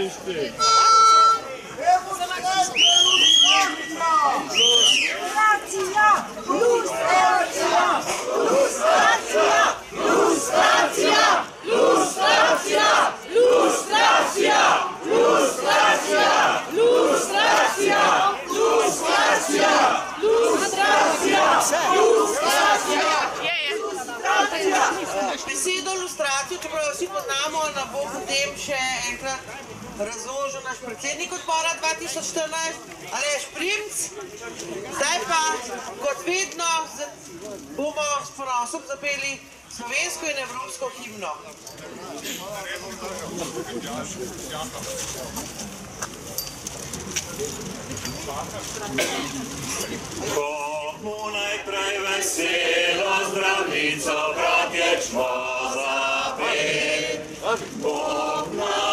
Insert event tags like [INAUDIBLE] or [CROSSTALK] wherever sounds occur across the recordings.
triste. Lustracja! Lustracja! Lustracja! Lustracja! Vsi poznamo, nam bo potem še enkrat razložil naš predsednik odbora 2014, Aleš Primc. Zdaj pa, kot vedno, bomo s ponosom zapeli slovensko in evropsko himno. Bomo najprej veselo zdravnico, bratje, čmo Oh no.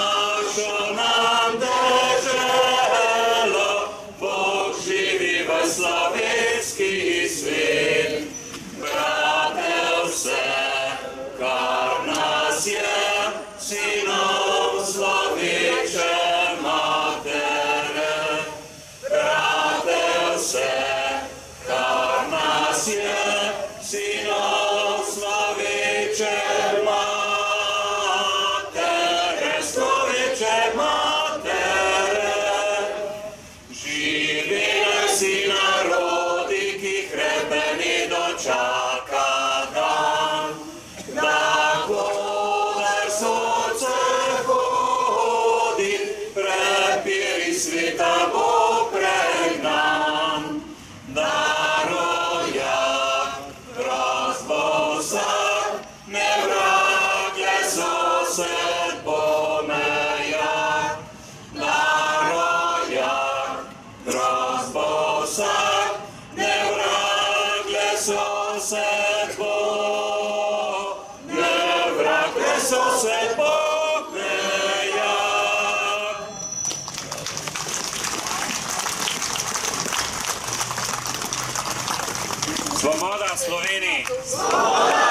Sloveniji! Sloveniji!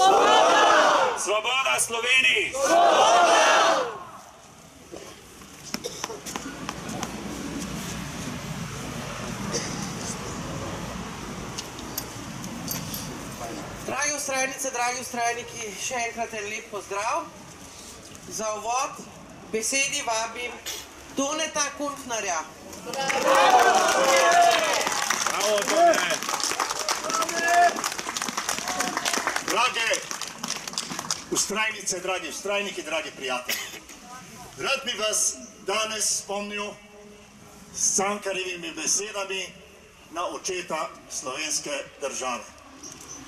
Svoboda! Svoboda Sloveniji! Dragi ustrajnice, dragi ustrajniki, še enkrat en lep pozdrav. Za uvod besedi vabim Toneta Kuntnarja. Bravo, Tone! Drage ustrajnice, dragi ustrajniki, dragi prijatelji. Rad bi vas danes spomnil s cankarjevimi besedami na očeta slovenske države.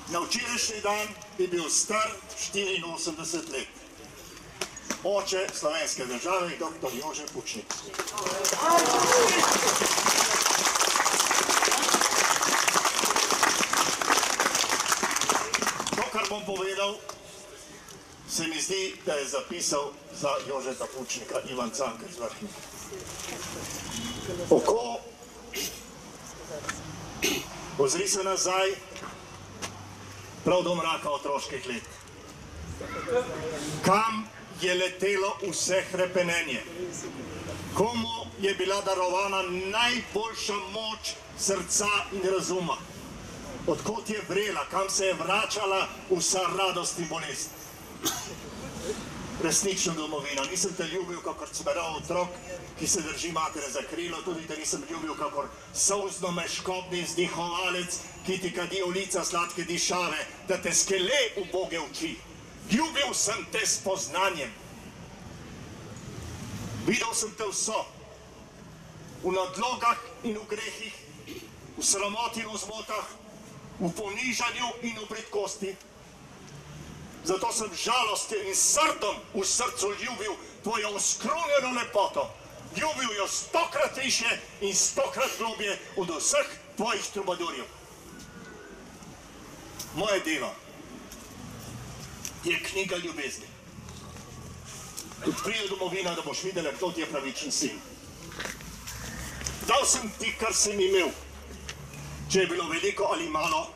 Na včerajšnji dan bi bil star 84 let. Oče slovenske države, dr. Jože Pučnik. To, kar bom povedal, se mi zdi, da je zapisal za Jožeta Pučnika Ivan Cankar z Vrhnika. Oko, ozri se nazaj, prav do mraka otroških let. Kam je letelo vse hrepenenje? Komu je bila darovana najboljša moč srca in razuma? Odkot je vrela, kam se je vračala vsa radost in bolest? Resnično domovina, nisem te ljubil, kakor cmeral otrok, ki se drži matere za krilo, tudi te nisem ljubil, kakor solzno meškobni vzdihovalec, ki ti kadi ulica sladke dišave, da te skele v boge oči. Ljubil sem te s poznanjem. Videl sem te vso, v nadlogah in v grehih, v sramoti in v zmotah, v ponižanju in v bridkosti. Zato sem žalosten in srdom v srcu ljubil tvojo uskrunjeno lepoto. Ljubil jo stokrat više in stokrat globje od vseh tvojih trubadurjev. Moje delo je knjiga ljubezni. Odprije domovina, da boš videla, kdo ti je pravičen sin. Dal sem ti, kar sem imel. Če je bilo veliko ali malo,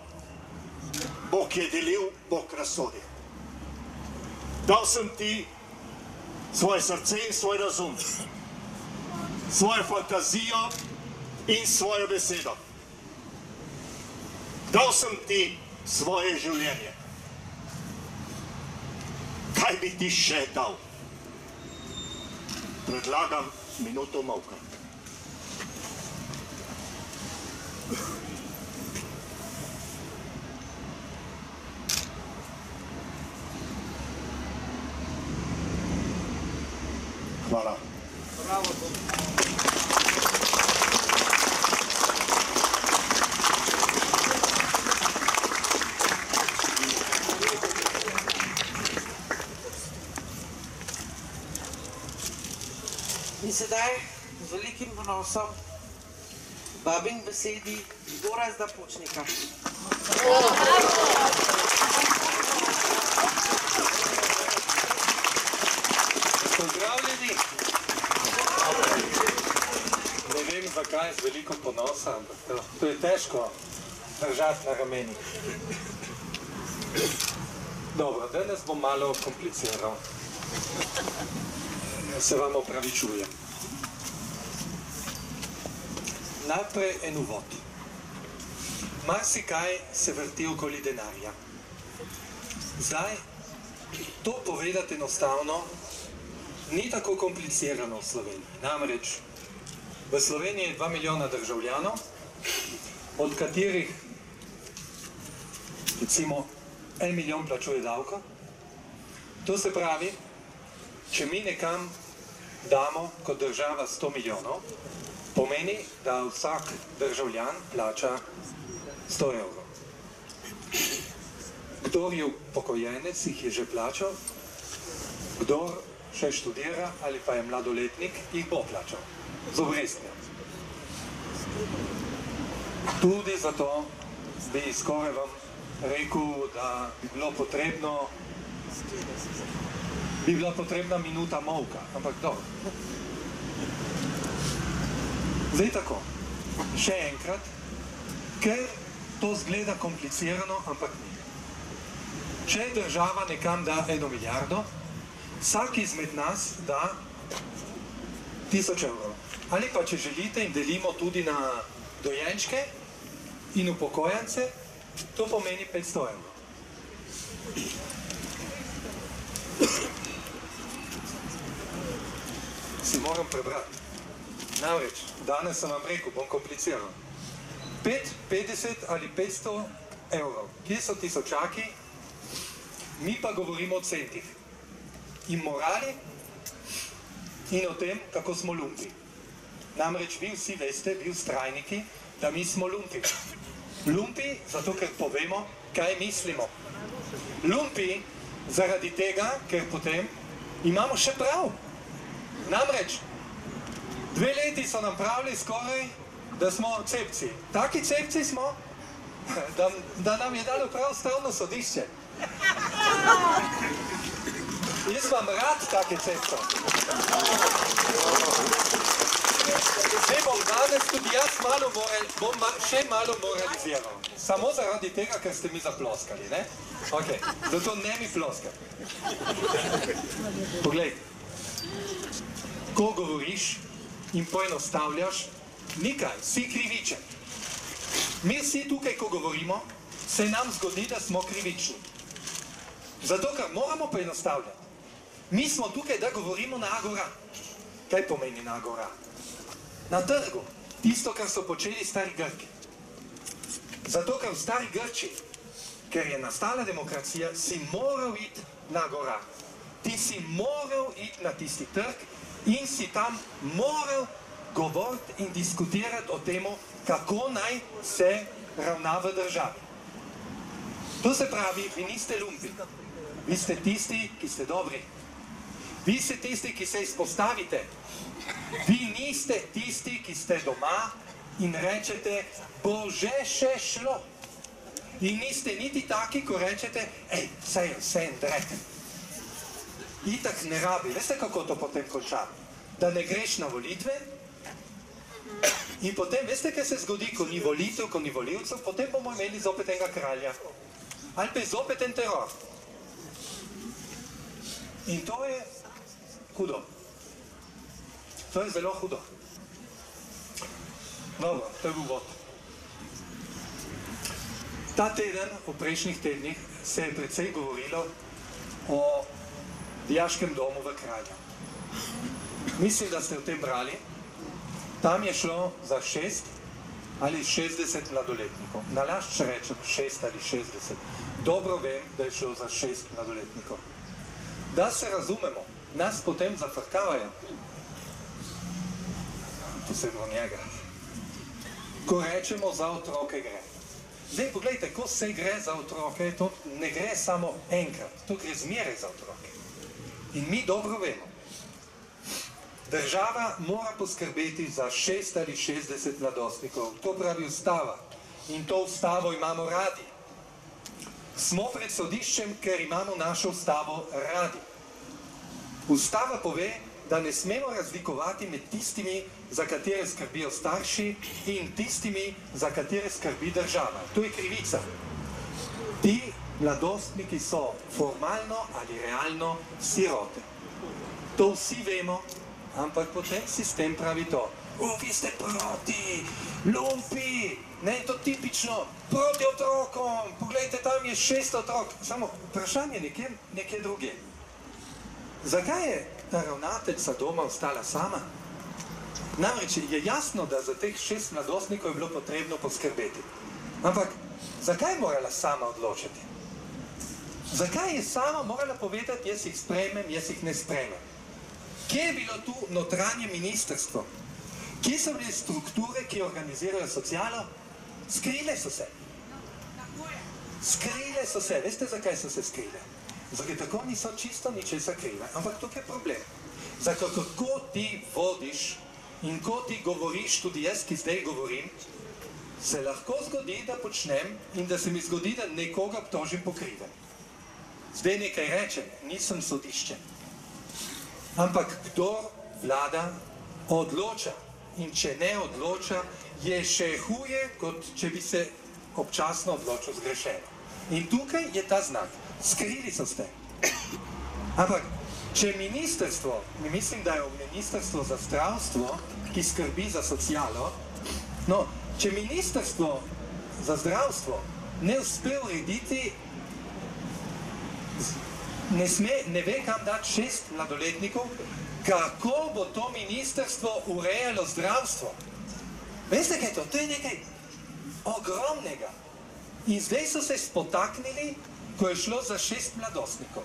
Bog je delil, Bog razsodi. Dal sem ti svoje srce in svoj razum, svojo fantazijo in svojo besedo. Dal sem ti svoje življenje. Kaj bi ti še dal? Predlagam minuto molka. Hvala. In sedaj z velikim ponosom babim besedi Gorazda Pučnika. Pozdravljeni. Ne vem zakaj, z veliko ponosa, ampak to, je težko držati na ramenih. Dobro, danes bom malo kompliciral. Se vam opravičujem. Najprej en uvod. Marsikaj se vrti okoli denarja. Zdaj, to povedati enostavno ni tako komplicirano v Sloveniji. Namreč v Sloveniji je 2 milijona državljanov, od katerih recimo en milijon plačuje davko. To se pravi, če mi nekam damo kot država 100 milijonov, pomeni, da vsak državljan plača 100 evrov. Kdor je upokojenec, jih je že plačal, kdor še študira ali pa je mladoletnik, jih bo plačal z obrestmi. Tudi zato bi skoraj vam rekel, da bi bilo potrebno, bi bila potrebna minuta molka, ampak dobro. Zdaj tako, še enkrat, ker to zgleda komplicirano, ampak ni. Če država nekam da eno milijardo, vsak izmed nas da tisoč evrov. Ali pa če želite in delimo tudi na dojenčke in upokojence, to pomeni 500 evrov. Si moram prebrati. Namreč, danes sem vam rekel, bom kompliciral. 5, 50 ali 500 evrov. Kje so tisočaki? Mi pa govorimo o centih. In morali in o tem, kako smo lumpi. Namreč vi vsi veste, vi ustrajniki, da mi smo lumpi. Lumpi zato, ker povemo, kaj mislimo. Lumpi zaradi tega, ker potem imamo še prav. Namreč, dve leti so nam pravili skoraj, da smo cepci. Taki cepci smo, da, da nam je dalo prav stavno sodišče. Jaz imam rad take ceste. Zdaj bom danes tudi jaz malo moral, bom ma, še malo moraliziral. Samo zaradi tega, ker ste mi zaploskali, ne? Ok, zato ne mi ploskati. Poglej, ko govoriš in poenostavljaš, nikaj, si krivičen. Mi vsi tukaj, ko govorimo, se nam zgodi, da smo krivični. Zato, ker moramo poenostavljati. Mi smo tukaj, da govorimo na agora. Kaj pomeni na agora? Na trgu. Tisto, kar so počeli stari Grki. Zato, ker v stari Grči, ker je nastala demokracija, si moral iti na gora. Ti si moral iti na tisti trg in si tam moral govoriti in diskutirati o tem, kako naj se ravna v državi. To se pravi, vi niste lumpi. Vi ste tisti, ki ste dobri. Vi ste tisti, ki se izpostavite. Vi niste tisti, ki ste doma in rečete, bo že še šlo. In niste niti taki, ko rečete, hej, vse je vse en drek. Itak ne rabi. Veste, kako to potem konča? Da ne greš na volitve in potem, veste, kaj se zgodi, ko ni volitev, ko ni voljivcev, potem bomo imeli zopet enega kralja. Ali pa je zopet en teror. In to je hudo. To je zelo hudo. Dobro, to je bil vod. Ta teden, v prejšnjih tednih, se je precej govorilo o dijaškem domu v Kralju. Mislim, da ste o tem brali. Tam je šlo za šest ali 60 mladoletnikov. Nalašč rečem šest ali 60. Dobro vem, da je šlo za šest mladoletnikov. Da se razumemo, nas potem zafrkavajo. Posebno njega. Ko rečemo za otroke gre. Zdaj, poglejte, ko se gre za otroke, to ne gre samo enkrat, to gre zmeraj za otroke. In mi dobro vemo, država mora poskrbeti za 6 ali 60 mladostnikov, to pravi ustava. In to ustavo imamo radi. Smo pred sodiščem, ker imamo našo ustavo radi. Ustava pove, da ne smemo razlikovati med tistimi, za katere skrbijo starši in tistimi, za katere skrbi država. To je krivica. Ti mladostniki so formalno ali realno sirote. To vsi vemo, ampak potem sistem pravi to. O, vi ste proti, lumpi, ne, to tipično, proti otrokom, poglejte, tam je šest otrok. Samo vprašanje nekje, nekje druge. Zakaj je ta ravnateljica doma ostala sama? Namreč je jasno, da za teh šest mladostnikov je bilo potrebno poskrbeti. Ampak zakaj je morala sama odločiti? Zakaj je sama morala povedati, jaz jih sprejmem, jaz jih ne sprejmem? Kje je bilo tu notranje ministrstvo? Kje so bile strukture, ki organizirajo socialo? Skrile so se. Skrile so se. Veste, zakaj so se skrile? Zato tako niso čisto ničesar krive. Ampak tukaj je problem. Zato kako ti vodiš in ko ti govoriš, tudi jaz, ki zdaj govorim, se lahko zgodi, da počnem in da se mi zgodi, da nekoga obtožim po krivem. Zdaj nekaj rečem, nisem sodišče. Ampak kdo vlada, odloča. In če ne odloča, je še huje, kot če bi se občasno odločil zgrešeno. In tukaj je ta znak. Skrili so ste. Ampak, če ministrstvo, mi mislim, da je ministrstvo za zdravstvo, ki skrbi za socialo, no, če ministrstvo za zdravstvo ne uspe urediti, ne, sme, ne ve, kam dati šest mladoletnikov, kako bo to ministrstvo urejalo zdravstvo. Veste, kaj je to? To je nekaj ogromnega. In zdaj so se spotaknili, ko je šlo za šest mladostnikov.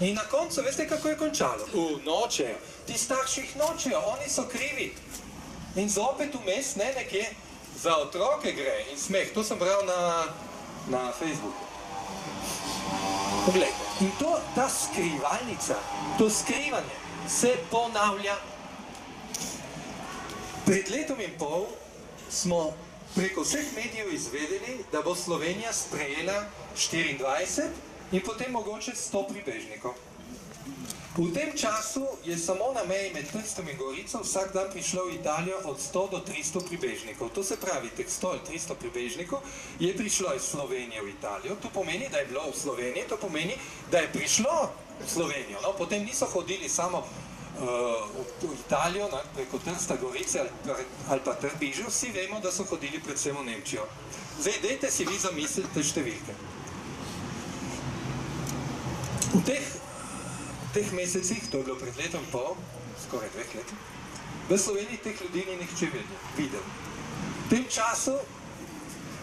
In na koncu, veste, kako je končalo? U, nočejo. Ti starši jih nočejo, oni so krivi. In zopet vmes, ne nekje, za otroke gre in smeh. To sem bral na, na Facebooku. Poglejte, in to, ta skrivalnica, to skrivanje se ponavlja. Pred letom in pol smo preko vseh medijev izvedeli, da bo Slovenija sprejela 24 in potem mogoče 100 pribežnikov. V tem času je samo na meji med Trstom in Gorico vsak dan prišlo v Italijo od 100 do 300 pribežnikov. To se pravi, teh 100 ali 300 pribežnikov je prišlo iz Slovenije v Italijo. To pomeni, da je bilo v Sloveniji, to pomeni, da je prišlo v Slovenijo. No, potem niso hodili samo uh, v Italijo, ne, preko Trsta, Gorice ali, ali pa Trbižev, vsi vemo, da so hodili predvsem v Nemčijo. Zdaj, dajte si vi zamisliti te številke. V teh, v teh mesecih, to je bilo pred letom pol, skoraj dveh let, v Sloveniji teh ljudi ni nihče videl. V tem času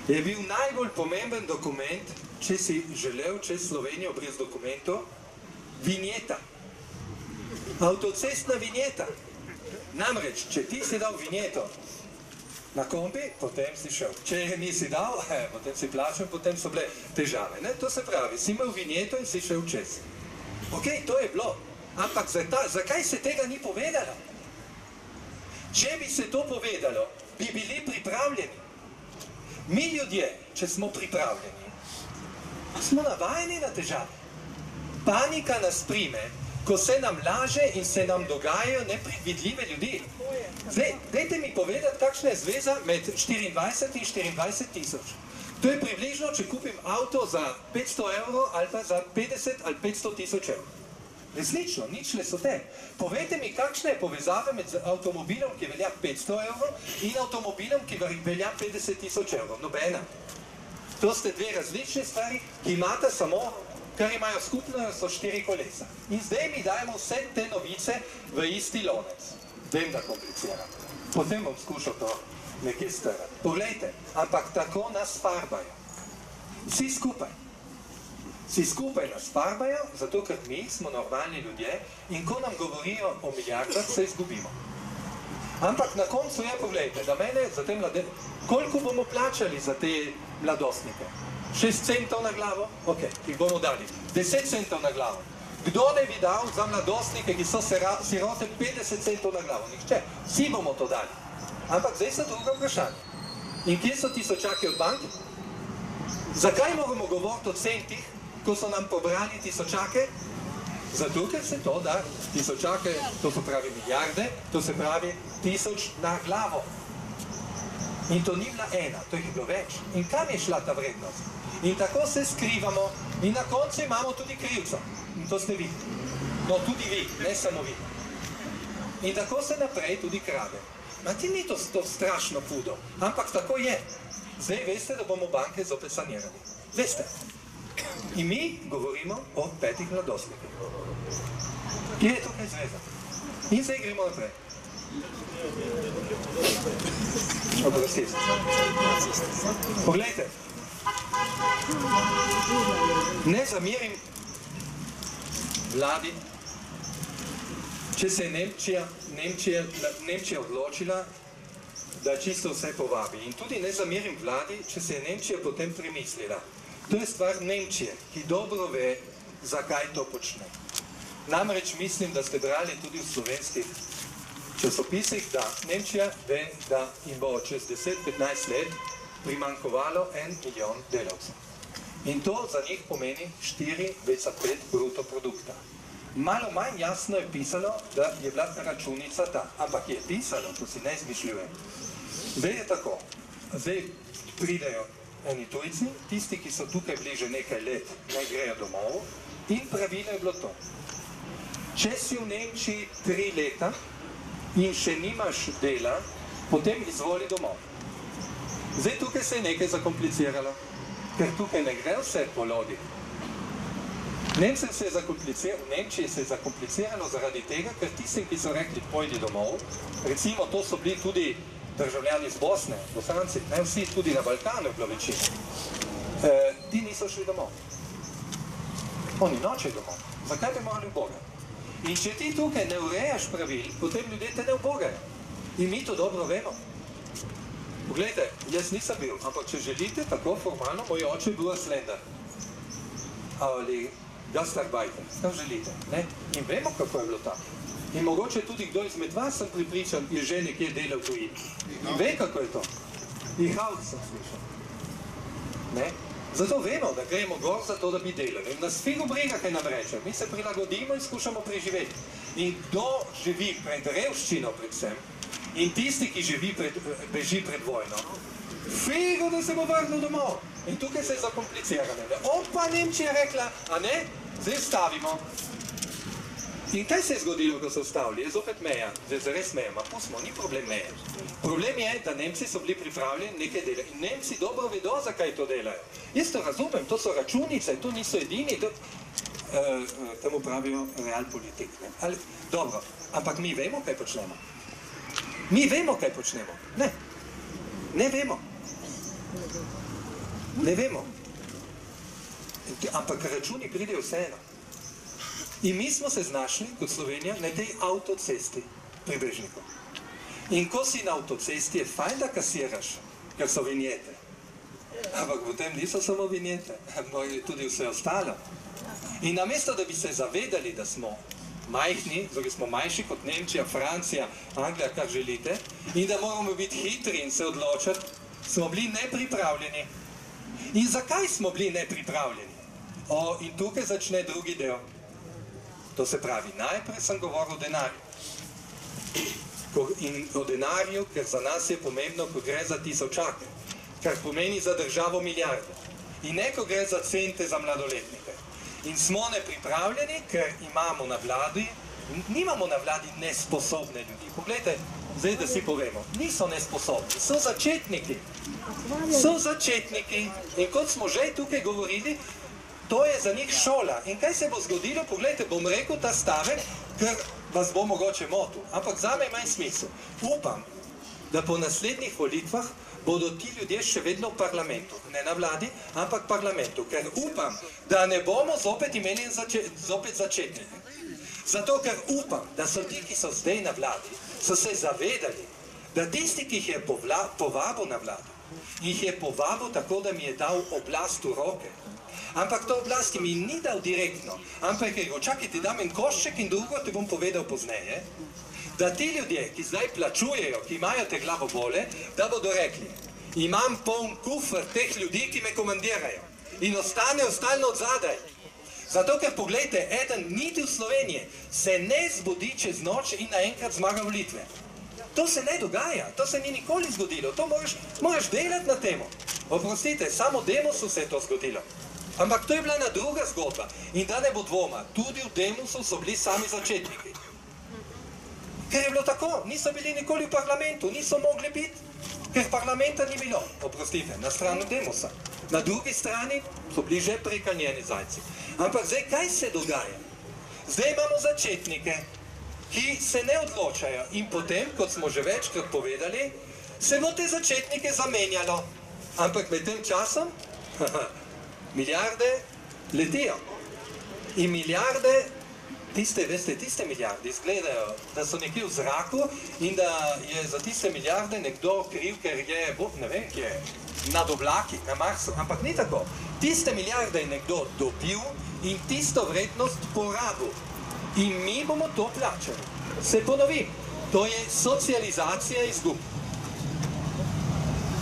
je bil najbolj pomemben dokument, če si želel čez Slovenijo brez dokumentov, vinjeta. Avtocestna vinjeta. Namreč, če ti si dal vinjeto na kombi, potem si šel. Če je nisi dal, eh, [LAUGHS] potem si plačal, potem so bile težave. Ne? To se pravi, si imel vinjeto in si šel čez. Ok, to je bilo. Ampak zata, zakaj se tega ni povedalo? Če bi se to povedalo, bi bili pripravljeni. Mi ljudje, če smo pripravljeni, smo navajeni na težave. Panika nas prime, ko se nam laže in se nam dogajajo nepredvidljive ljudi. Zdaj, dajte mi povedati, kakšna je zveza med 24 in 24 tisoč. To je približno, če kupim avto za 500 evrov ali pa za 50 ali 500 tisoč evrov. Resnično, ničle so te. Povejte mi, kakšna je povezava med avtomobilom, ki velja 500 evrov in avtomobilom, ki velja 50 tisoč evrov. Nobena. To ste dve različne stvari, ki imate samo, kar imajo skupno, so štiri kolesa. In zdaj mi dajemo vse te novice v isti lonec. Vem, da kompliciram. Potem bom skušal to nekje strati. Poglejte, ampak tako nas farbajo. Vsi skupaj. Vsi skupaj nas farbajo, zato ker mi smo normalni ljudje in ko nam govorijo o milijardah, se izgubimo. Ampak na koncu je, pogledajte, da mene za te mlade... Koliko bomo plačali za te mladostnike? 6 centov na glavo? Ok, jih bomo dali. 10 centov na glavo. Kdo ne bi dal za mladostnike, ki so sirote, 50 centov na glavo? Nihče. Vsi bomo to dali. Ampak zdaj so druga vprašanja. In kje so tisočaki od bank? Zakaj moramo govoriti o centih, ko so nam pobrali tisočake? Zato, ker se to da, tisočake, to se pravi milijarde, to se pravi tisoč na glavo. In to ni bila ena, to jih je bilo več. In kam je šla ta vrednost? In tako se skrivamo in na koncu imamo tudi krivco. In to ste vi. No, tudi vi, ne samo vi. In tako se naprej tudi krade. Ma ti ni to, to strašno hudo, ampak tako je. Zdaj veste, da bomo banke zopet sanirali. Veste. In mi govorimo o petih mladostnikih. Kje je tukaj zveza? In zdaj gremo naprej. Oprostite. Poglejte. Ne zamerim vladi, če se je Nemčija, Nemčija, Nemčija odločila, da čisto vse povabi. In tudi ne zamerim vladi, če se je Nemčija potem premislila. To je stvar Nemčije, ki dobro ve, zakaj to počne. Namreč mislim, da ste brali tudi v slovenskih časopisih, da Nemčija ve, da jim bo čez 10-15 let primankovalo en milijon delavcev. In to za njih pomeni 4,5 bruto produkta. Malo manj jasno je pisalo, da je bila računica ta, ampak je pisalo, to si ne izmišljujem. Zdaj je tako, zdaj pridejo eni tujci, tisti, ki so tukaj bili že nekaj let, ne grejo domov in pravilo je bilo to. Če si v Nemčiji tri leta in še nimaš dela, potem izvoli domov. Zdaj tukaj se je nekaj zakompliciralo, ker tukaj ne gre vse po lodi. Nemcem se je v Nemčiji se je zakompliciralo zaradi tega, ker tistim, ki so rekli, pojdi domov, recimo to so bili tudi državljani iz Bosne, Bosanci, ne vsi tudi na Balkanu je bilo večina, e, ti niso šli domov. Oni nočejo domov. Zakaj bi morali v Boga? In če ti tukaj ne urejaš pravil, potem ljudje te ne ubogajo. In mi to dobro vemo. Poglejte, jaz nisem bil, ampak če želite, tako formalno, moj oče je bil aslender. Ali gastarbajter, kam želite. Ne? In vemo, kako je bilo tam. In mogoče tudi kdo izmed vas sem pripričan, je že nekje delal tujini. In ve, kako je to. In haut sem slišal. Ne? Zato vemo, da gremo gor za to, da bi delali. In nas figo briga, kaj nam reče. Mi se prilagodimo in skušamo preživeti. In kdo živi pred revščino predvsem, in tisti, ki živi pred, beži pred vojno, figo, da se bo vrnil domov. In tukaj se je zakomplicirano. Opa, Nemčija je rekla, a ne, zdaj stavimo. In kaj se je zgodilo, ko so ustavili? Je zopet meja, zdaj se res meja, ma pustimo, ni problem meje. Problem je, da Nemci so bili pripravljeni nekaj delati. In Nemci dobro vedo, zakaj to delajo. Jaz to razumem, to so računice, to niso edini, to, uh, temu pravijo realpolitik. Ne? Ali, dobro, ampak mi vemo, kaj počnemo. Mi vemo, kaj počnemo. Ne, ne vemo. Ne vemo. Ampak računi pridejo vseeno. In mi smo se znašli, kot Slovenija, na tej avtocesti pri Brežniku. In ko si na avtocesti, je fajn, da kasiraš, ker so vinjete. Ampak potem niso samo vinjete, ampak [LAUGHS] je tudi vse ostalo. In namesto, da bi se zavedali, da smo majhni, da smo manjši kot Nemčija, Francija, Anglija, kar želite, in da moramo biti hitri in se odločiti, smo bili nepripravljeni. In zakaj smo bili nepripravljeni? O, in tukaj začne drugi del. To se pravi, najprej sem govoril o denarju. In o denarju, ker za nas je pomembno, ko gre za tisočake, kar pomeni za državo milijarde. In ne, ko gre za cente za mladoletnike. In smo nepripravljeni, ker imamo na vladi, nimamo na vladi nesposobne ljudi. Poglejte, zdaj da si povemo, niso nesposobni, so začetniki. So začetniki. In kot smo že tukaj govorili, to je za njih šola. In kaj se bo zgodilo? Poglejte, bom rekel ta stavek, ker vas bo mogoče motil. Ampak za me ima smisel. Upam, da po naslednjih volitvah bodo ti ljudje še vedno v parlamentu. Ne na vladi, ampak v parlamentu. Ker upam, da ne bomo zopet imeli zače, zopet začetnike. Zato, ker upam, da so ti, ki so zdaj na vladi, so se zavedali, da tisti, ki jih je povla, povabil na vlado, jih je povabil tako, da mi je dal oblast v roke. Ampak to oblasti mi ni dal direktno, ampak je rekel, čakaj, ti dam en košček in drugo ti bom povedal pozneje, da ti ljudje, ki zdaj plačujejo, ki imajo te glavo bole, da bodo rekli, imam poln kufr teh ljudi, ki me komandirajo in ostanejo stalno od zadaj. Zato, ker pogledajte, eden niti v Sloveniji se ne zbudi čez noč in naenkrat zmaga volitve. To se ne dogaja, to se ni nikoli zgodilo, to moraš delati na temo. Oprostite, samo Demosu se je to zgodilo. Ampak to je bila ena druga zgodba. In da ne bo dvoma, tudi v Demosu so bili sami začetniki. Ker je bilo tako, niso bili nikoli v parlamentu, niso mogli biti, ker parlamenta ni bilo. Oprostite, na strani Demosa. Na drugi strani so bili že prekanjeni zajci. Ampak zdaj, kaj se dogaja? Zdaj imamo začetnike, ki se ne odločajo in potem, kot smo že večkrat povedali, se bo te začetnike zamenjalo. Ampak med tem časom [LAUGHS] milijarde letijo. In milijarde, tiste, veste, tiste milijarde izgledajo, da so nekje v zraku in da je za tiste milijarde nekdo kriv, ker je, bo, ne vem, kje je, nad oblaki, na Marsu. Ampak ni tako. Tiste milijarde je nekdo dobil in tisto vrednost porabil. In mi bomo to plačali. Se ponovim, to je socializacija izgub.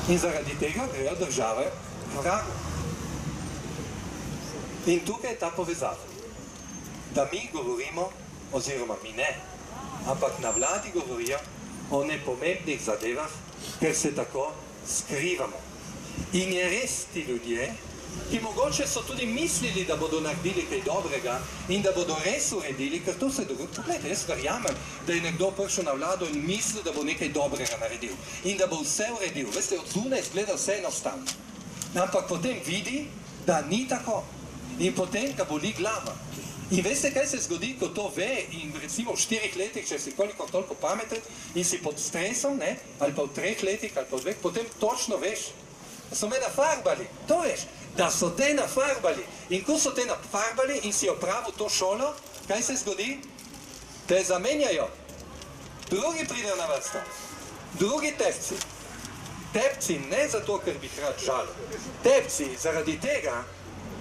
In zaradi tega grejo države vragu. In tukaj je ta povezava, da mi govorimo, oziroma mi ne, ampak na vladi govorijo o nepomembnih zadevah, ker se tako skrivamo. In je res ti ljudje, ki mogoče so tudi mislili, da bodo naredili kaj dobrega in da bodo res uredili, ker to se dogaja. Poglejte, jaz verjamem, da je nekdo prišel na vlado in mislil, da bo nekaj dobrega naredil in da bo vse uredil. Veste, od zunaj izgleda vse enostavno. Ampak potem vidi, da ni tako. In potem ga boli glava. In veste, kaj se zgodi, ko to ve in recimo v štirih letih, če si koliko toliko pameten in si pod stresom, ne, ali pa v treh letih, ali pa v dveh, potem točno veš, da so me nafarbali. To veš, da so te nafarbali. In ko so te nafarbali in si opravil to šolo, kaj se zgodi? Te zamenjajo. Drugi pridejo na vrsto. Drugi tepci. Tepci ne zato, ker bi jih rad žalil. Tepci zaradi tega,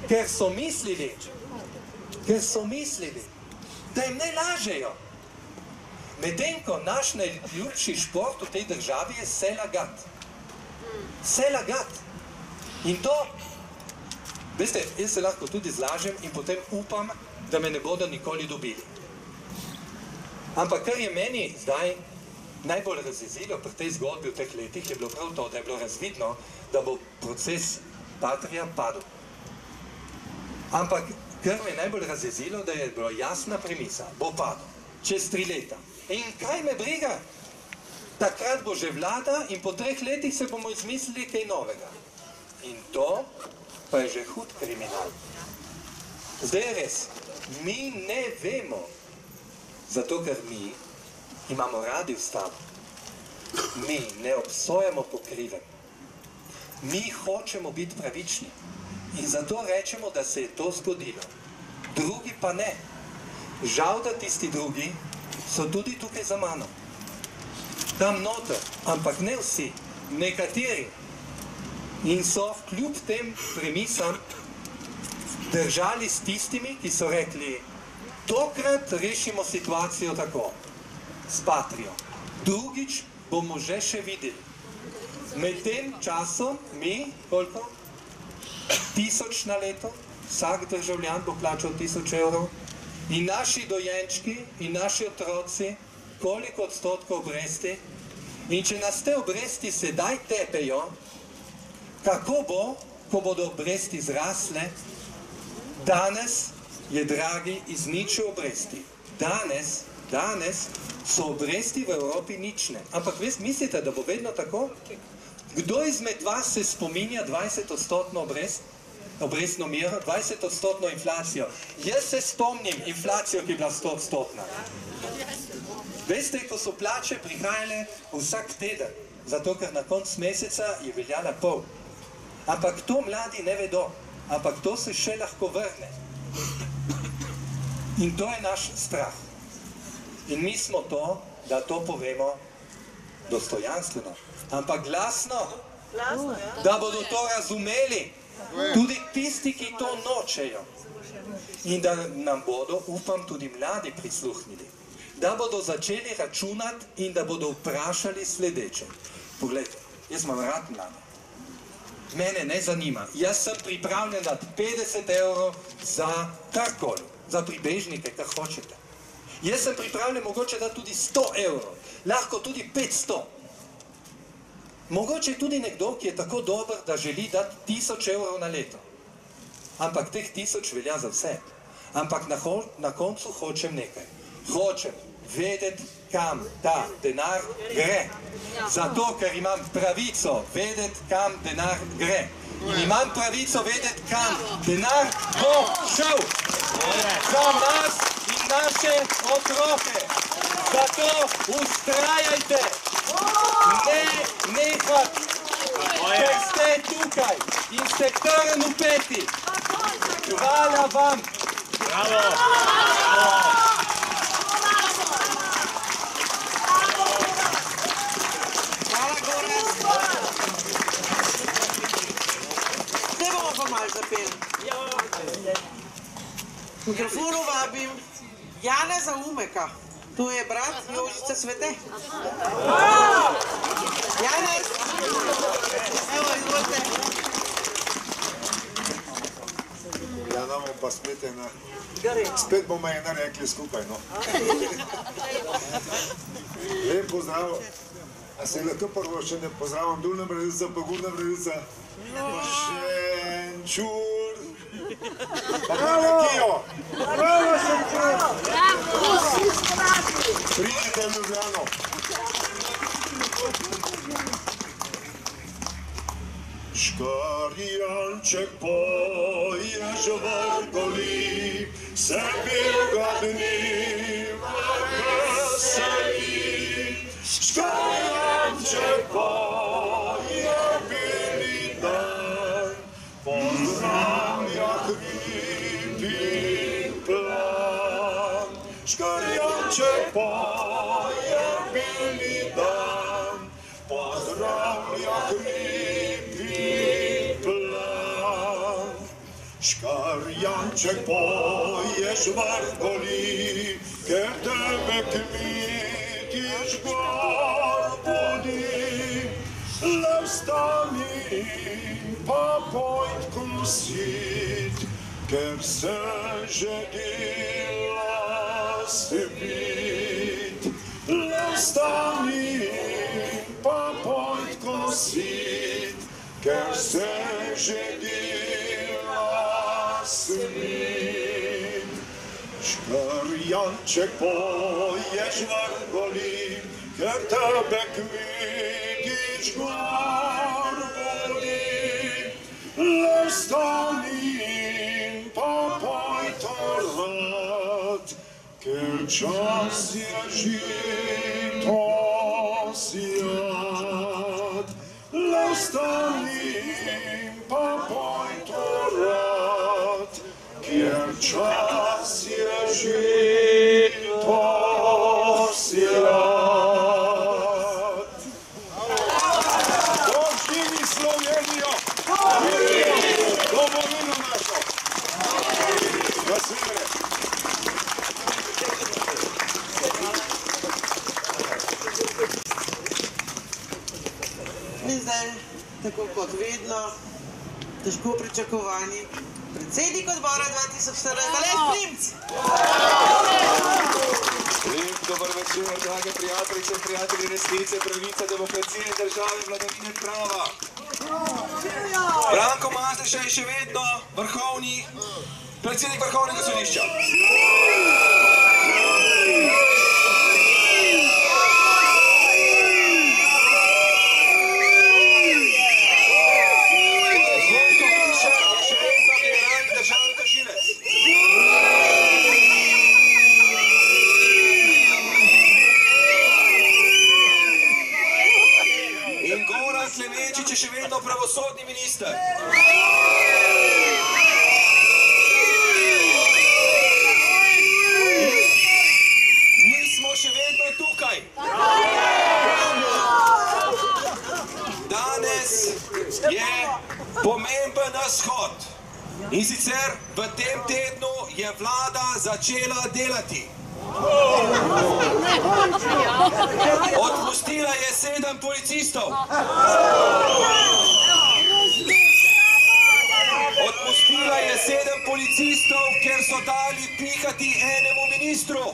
ker so mislili, ker so mislili, da jim ne lažejo. Medtem ko naš najljubši šport v tej državi je se lagat. Se lagat. In to Veste, jaz se lahko tudi zlažem in potem upam, da me ne bodo nikoli dobili. Ampak kar je meni zdaj najbolj razjezilo pri tej zgodbi v teh letih, je bilo prav to, da je bilo razvidno, da bo proces Patrija padel. Ampak kar me je najbolj razjezilo, da je bila jasna premisa, bo padel čez tri leta. In kaj me briga? Takrat bo že vlada in po treh letih se bomo izmislili kaj novega. In to pa je že hud kriminal. Zdaj je res, mi ne vemo, zato ker mi imamo radi ustavo. Mi ne obsojamo pokriven. Mi hočemo biti pravični. In zato rečemo, da se je to zgodilo. Drugi pa ne. Žal, da tisti drugi so tudi tukaj za mano. Tam noter, ampak ne vsi, nekateri. In so kljub tem premisam držali s tistimi, ki so rekli, tokrat rešimo situacijo tako, s patrijo. Drugič bomo že še videli. Med tem časom mi, koliko? Tisoč na leto, vsak državljan bo plačal tisoč evrov in naši dojenčki in naši otroci, koliko odstotkov obresti. In če nas te obresti sedaj tepejo, kako bo, ko bodo obresti zrasle, danes je dragi izničil obresti. Danes, danes so obresti v Evropi nične. Ampak veš, mislite, da bo vedno tako? Kdo izmed vas se spominja 20 odstotno obrest? Obrestno mero, 20 odstotno inflacijo. Jaz se spomnim inflacijo, ki je bila 100 odstotna. Veste, ko so plače prihajale vsak teden, zato ker na konc meseca je veljala pol. Ampak to mladi ne vedo, ampak to se še lahko vrne. In to je naš strah. In mi smo to, da to povemo dostojanstveno, ampak glasno, da bodo to razumeli tudi tisti, ki to nočejo. In da nam bodo, upam, tudi mladi prisluhnili. Da bodo začeli računati in da bodo vprašali sledeče. Poglejte, jaz imam rad mlade. Mene ne zanima. Jaz sem pripravljen dati 50 evrov za karkoli, za pribežnike, kar hočete. Jaz sem pripravljen mogoče dati tudi 100 evrov, lahko tudi 500. Mogoče tudi nekdo, ki je tako dober, da želi dati 1000 evrov na leto. Ampak teh 1000 velja za vse. Ampak na, ho na koncu hočem nekaj. Hočem vedeti, kam ta denar gre. Zato, ker imam pravico vedeti, kam denar gre. In imam pravico vedeti, kam denar bo šel. Za nas in naše otroke. Zato ustrajajte. Ne nehati, ker ste tukaj in ste trn v peti. Hvala vam. Hvala, Goran. Zdaj bomo pa malo zapeli. Mikrofonu vabim Janeza Umeka. Tu je brat Jožice Svete. Janez, evo, izvolite. Ja, nam bomo pa spet ena. Spet bomo ena rekli skupaj, no. [LAUGHS] Lep pozdrav. A se lahko prvo še ne pozdravim Dulna Bredica, pa Gurna Bredica. Šenčur. Pa Panakijo. Pridite v Ljubljano. Škarjanček poješ vrgoli, se bilga dniva veseli. Škarjanček poje Poje bili dan, pozdravlja hribi plan. Škarjanček poješ vrgoli, ker tebe kmetiš gor budi. Lev pa pojď kusit, ker se želila si bit. Le vstani, pa pojď kusit, ker se želila si bit. Škarjanček poješ vrgoli, ker tebe kvidič gor vodi. Le ker čas je žito sjad. Le vstani in pa pojto rad, ker čas je žito sjad. Bog živi Slovenijo! Domovino našo! Nasvidenje! In zdaj, tako kot vedno, težko pričakovani predsednik odbora 2014, Aleš Primc. Lep dober večer, drage prijateljice in prijatelji resnice, pravice, demokracije, države, vladavine prava. Branko Mazdeša je še vedno vrhovni, predsednik vrhovnega sodišča. Zvonko Fišer je še vedno generalni državni tožilec. In Goran Klemenčič je še vedno pravosodni minister. Mi smo še vedno tukaj. Danes je pomemben nashod. In sicer v tem tednu je vlada začela delati. Odpustila je sedem policistov. Odpustila je sedem policistov, ker so dali pihati enemu ministru.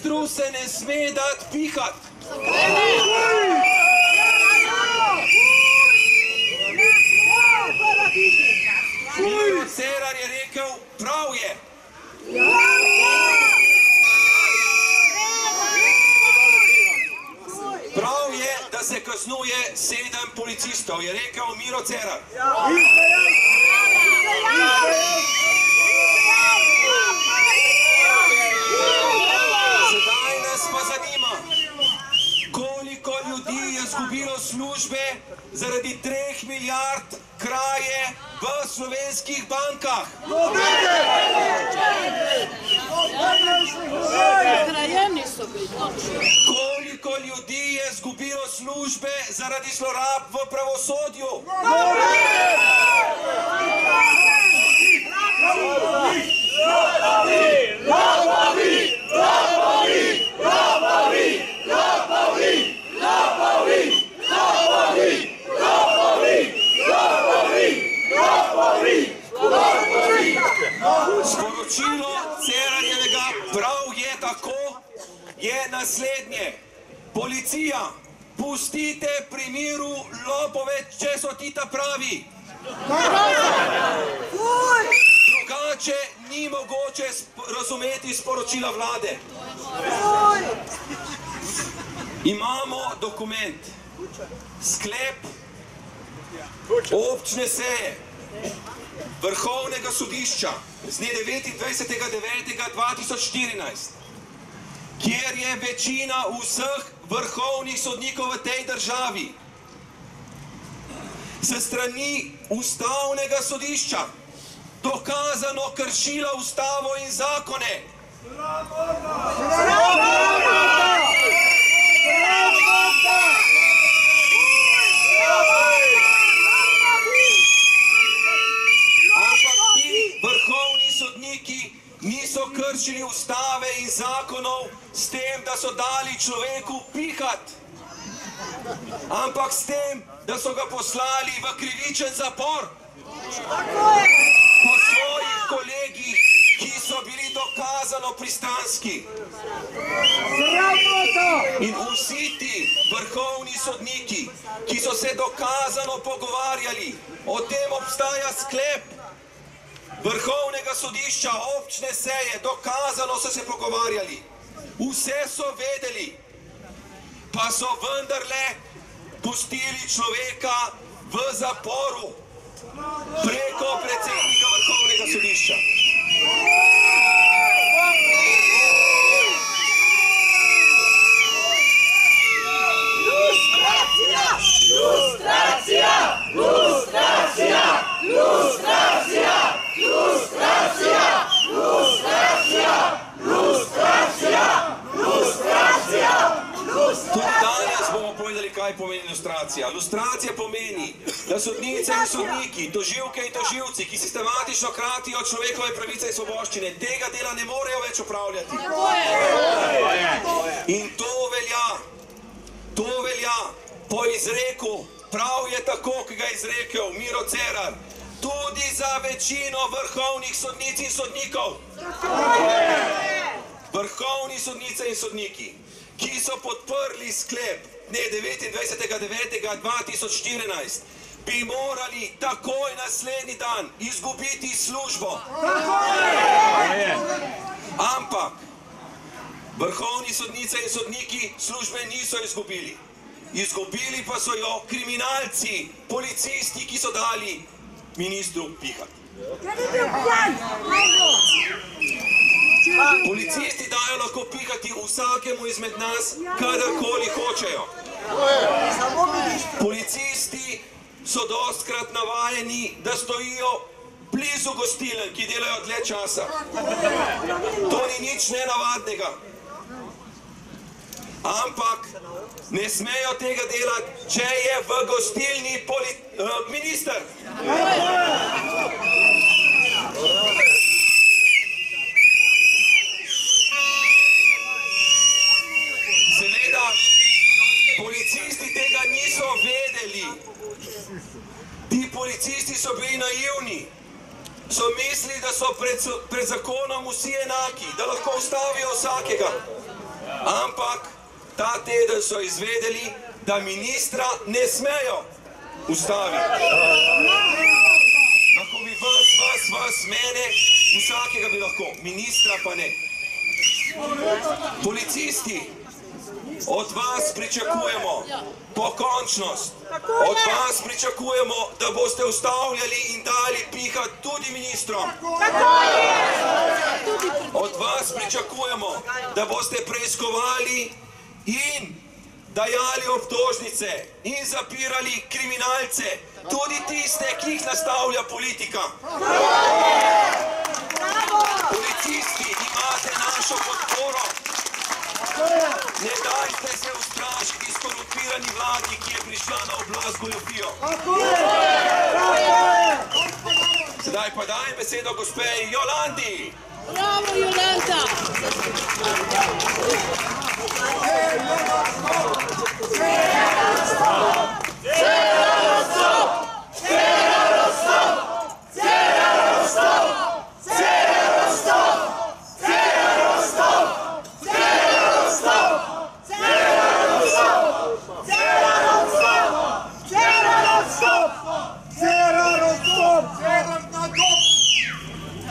Ministru se ne sme dati pihati. Miro Cerar je rekel, prav je. Prav je, da se kaznuje sedem policistov, je rekel Miro Cerar. Sedaj nas pa zanima, koliko ljudi je izgubilo službe zaradi treh milijard kraje v slovenskih bankah. Krajeni so bili. Koliko ljudi je izgubilo službe zaradi zlorab v pravosodju? Sporočilo Cerarjevega prav je tako, je naslednje. Policija, pustite pri miru lopove, če so ti ta pravi. Drugače ni mogoče razumeti sporočila vlade. Imamo dokument, sklep občne seje Vrhovnega sodišča z dne 29.9.2014, kjer je večina vseh vrhovnih sodnikov v tej državi. Se strani ustavnega sodišča dokazano kršila ustavo in zakone. kršili ustave in zakonov s tem, da so dali človeku pihati, ampak s tem, da so ga poslali v krivičen zapor. Po svojih kolegih, ki so bili dokazano pristanski. In vsi ti vrhovni sodniki, ki so se dokazano pogovarjali, o tem obstaja sklep, vrhovnega sodišča, občne seje, dokazano so se pogovarjali. Vse so vedeli, pa so vendarle pustili človeka v zaporu preko predsednika vrhovnega sodišča. Tudi danes bomo povedali, kaj pomeni ilustracija. Ilustracija pomeni, da sodnice in sodniki, toživke in toživci, ki sistematično kratijo človekove pravice in svoboščine, tega dela ne morejo več upravljati. In to velja, to velja. Po izreku, prav je tako, ki ga je izrekel Miro Cerar, tudi za večino vrhovnih sodnic in sodnikov. Vrhovni sodnice in sodniki, ki so podprli sklep 29.9.2014, bi morali takoj naslednji dan izgubiti službo. Ampak vrhovni sodnice in sodniki službe niso izgubili. Izgubili pa so jo kriminalci, policisti, ki so dali ministru pihati. Policisti dajo lahko pihati vsakemu izmed nas, kadarkoli hočejo. Policisti so dostkrat navajeni, da stojijo blizu gostiln, ki delajo dlje časa. To ni nič nenavadnega. Ampak ne smejo tega delati, če je v gostilni poli, uh, minister. Seveda, policisti tega niso vedeli. Ti policisti so bili naivni. So mislili, da so pred, pred zakonom vsi enaki, da lahko ustavijo vsakega. Ampak ta teden so izvedeli, da ministra ne smejo ustaviti. Lahko bi vas, vas, vas, mene, vsakega bi lahko, ministra pa ne. Policisti, od vas pričakujemo pokončnost. Od vas pričakujemo, da boste ustavljali in dali pihati tudi ministrom. Od vas pričakujemo, da boste preiskovali in dajali obtožnice in zapirali kriminalce, tudi tiste, ki jih nastavlja politika. Policisti, imate našo podporo. Ne dajte se ustrašiti skorumpirani vladi, ki je prišla na oblast goljofijo. Sedaj pa dajem besedo gospe Jolandi. Bravo,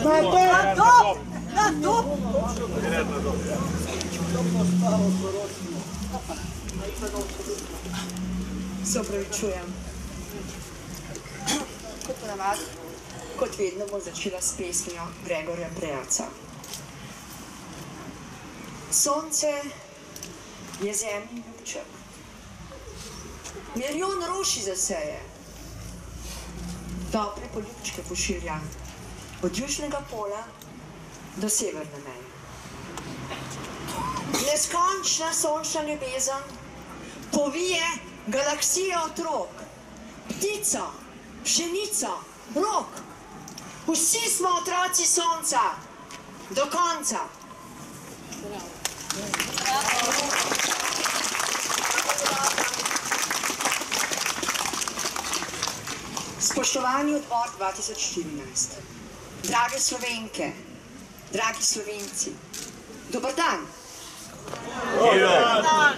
Jolanta! Se opravičujem. Kot ponavadi, kot vedno bom začela s pesmijo Gregorja Brejaca. Sonce je zemlji ljubček. Milijon roši zaseje. Dobre poljubčke pošilja od južnega pola do severne meje. Neskončna sončna ljubezen povije galaksije otrok, ptica, pšenica, rok. Vsi smo otroci sonca, do konca. Bravo. Spoštovani odbor 2014, drage slovenke, dragi slovenci, dober dan.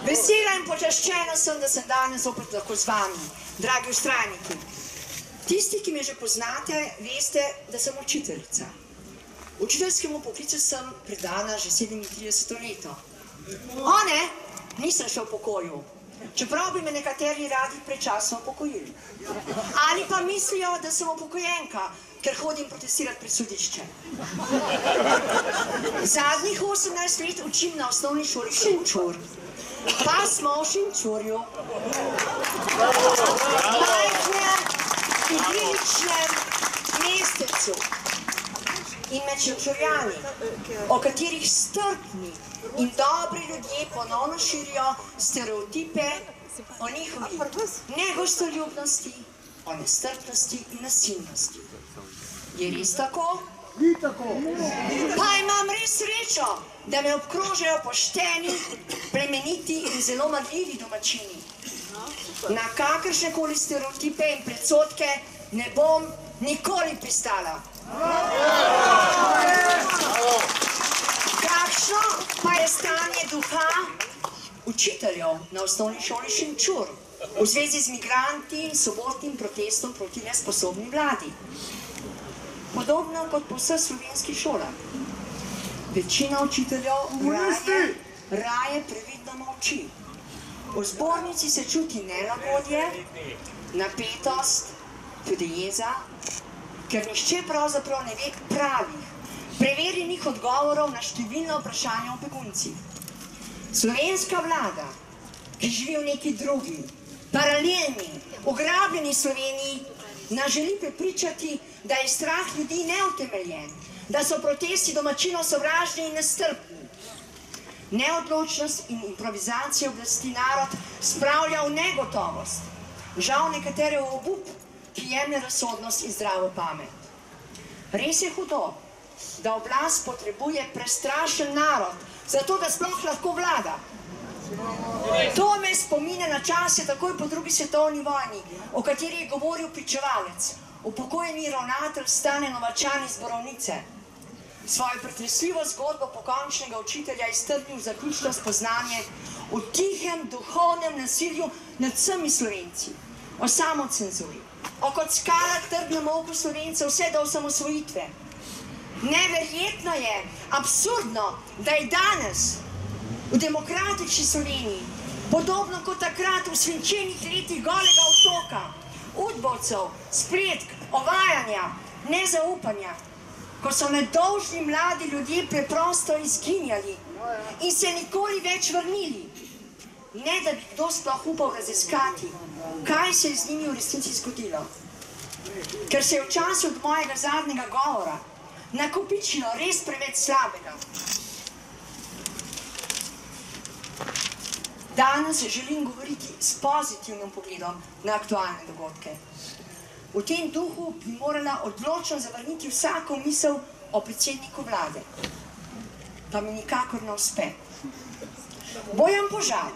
Vesela in počaščena sem, da sem danes zopet lahko z vami, dragi ustrajniki. Tisti, ki me že poznate, veste, da sem učiteljica. Učiteljskemu poklicu sem predana že 37 leto. O ne, nisem še v pokoju, čeprav bi me nekateri radi prečasno upokojili. Ali pa mislijo, da sem upokojenka, ker hodim protestirati pred sodišče. Zadnjih 18 let učim na osnovni šoli Šenčur. Pa smo v Šenčurju. Majhnem, idiličnem mestecu. In med Šenčurjani, o katerih strpni in dobri ljudje ponovno širijo stereotipe o njihovi negostoljubnosti, o nestrpnosti in nasilnosti. Je res tako? Ni tako. Pa imam res srečo, da me obkrožajo pošteni, plemeniti in zelo marljivi domačini. Na kakršne koli stereotipe in predsotke ne bom nikoli pristala. Kakšno pa je stanje duha učiteljev na osnovni šoli Šenčur v zvezi z migranti in sobotnim protestom proti nesposobni vladi? Podobno kot po vseh slovenskih šolah. Večina učiteljev raje, raje previdno molči. V zbornici se čuti nelagodje, napetost, tudi jeza, ker nišče pravzaprav ne ve pravih, preverjenih odgovorov na številne vprašanja o beguncih. Slovenska vlada, ki živi v neki drugi, paralelni, ugrabljeni Sloveniji, nas želi prepričati, da je strah ljudi neutemeljen, da so protesti domačinov sovražni in nestrpni. Neodločnost in improvizacija oblasti narod spravlja v negotovost. Žal nekatere v obup, ki jemlje razsodnost in zdravo pamet. Res je hudo, da oblast potrebuje prestrašen narod, zato da sploh lahko vlada. To me spomine na čase takoj po drugi svetovni vojni, o kateri je govoril pričevalec, upokojeni ravnatelj Stane Novačan iz Borovnice. Svojo pretresljivo zgodbo pokončnega učitelja je strnil v zaključno spoznanje o tihem duhovnem nasilju nad vsemi Slovenci, o samocenzuri, o kot skala trdnem oku Slovencev vse do osamosvojitve. Neverjetno je, absurdno, da je danes v demokratični Sloveniji, podobno kot takrat v svinčenih letih golega otoka, udbovcev, spletk, ovajanja, nezaupanja, ko so nedolžni mladi ljudje preprosto izginjali in se nikoli več vrnili, ne da bi kdo sploh upal raziskati, kaj se je z njimi v resnici zgodilo. Ker se je v času od mojega zadnjega govora nakopičilo res preveč slabega. Danes želim govoriti s pozitivnim pogledom na aktualne dogodke. V tem duhu bi morala odločno zavrniti vsako misel o predsedniku vlade. Pa mi nikakor ne uspe. Bojan Požar,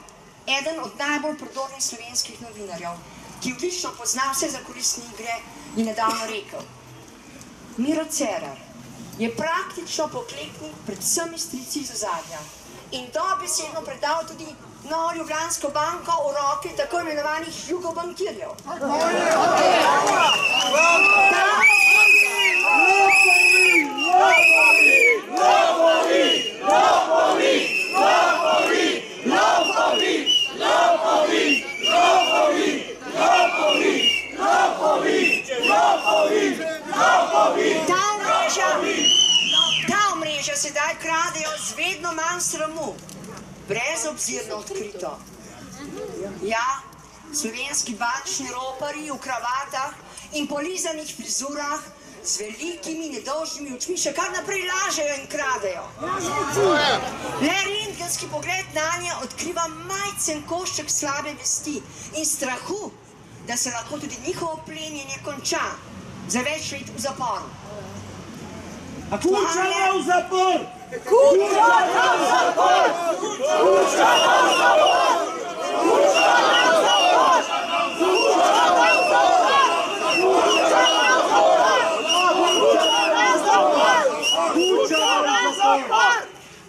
eden od najbolj prodornih slovenskih novinarjev, ki odlično pozna vse zakoristne igre, je nedavno rekel. Miro Cerar je praktično pokleknil pred vsemi strici iz ozadja in dobesedno predal tudi Novo Ljubljansko banko v roke tako imenovanih jugobankirjev. Ta omrežja, ta sedaj kradejo z vedno manj sramu, brezobzirno odkrito. Ja, slovenski bančni ropari v kravatah in polizanih frizurah z velikimi nedolžnimi očmi še kar naprej lažejo in kradejo. Le rentgenski pogled na nje odkriva majcen košček slabe vesti in strahu, da se lahko tudi njihovo plenjenje konča za več let v zaporu. Pučala v zapor!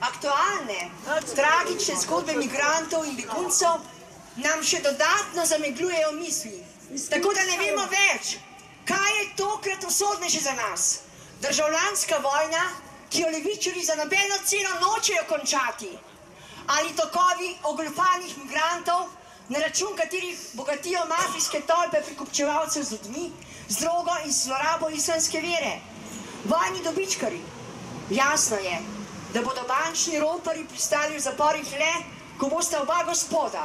Aktualne, tragične zgodbe migrantov in beguncev nam še dodatno zamegljujejo misli. Tako da ne vemo več, kaj je tokrat usodnejše za nas. Državljanska vojna, ki jo levičari za nobeno ceno nočejo končati. Ali tokovi ogolfanih migrantov, na račun katerih bogatijo mafijske tolpe prikupčevalcev z ljudmi, z drogo in zlorabo islamske vere. Vojni dobičkari. Jasno je, da bodo bančni ropari pristali v zaporih le, ko bosta oba gospoda,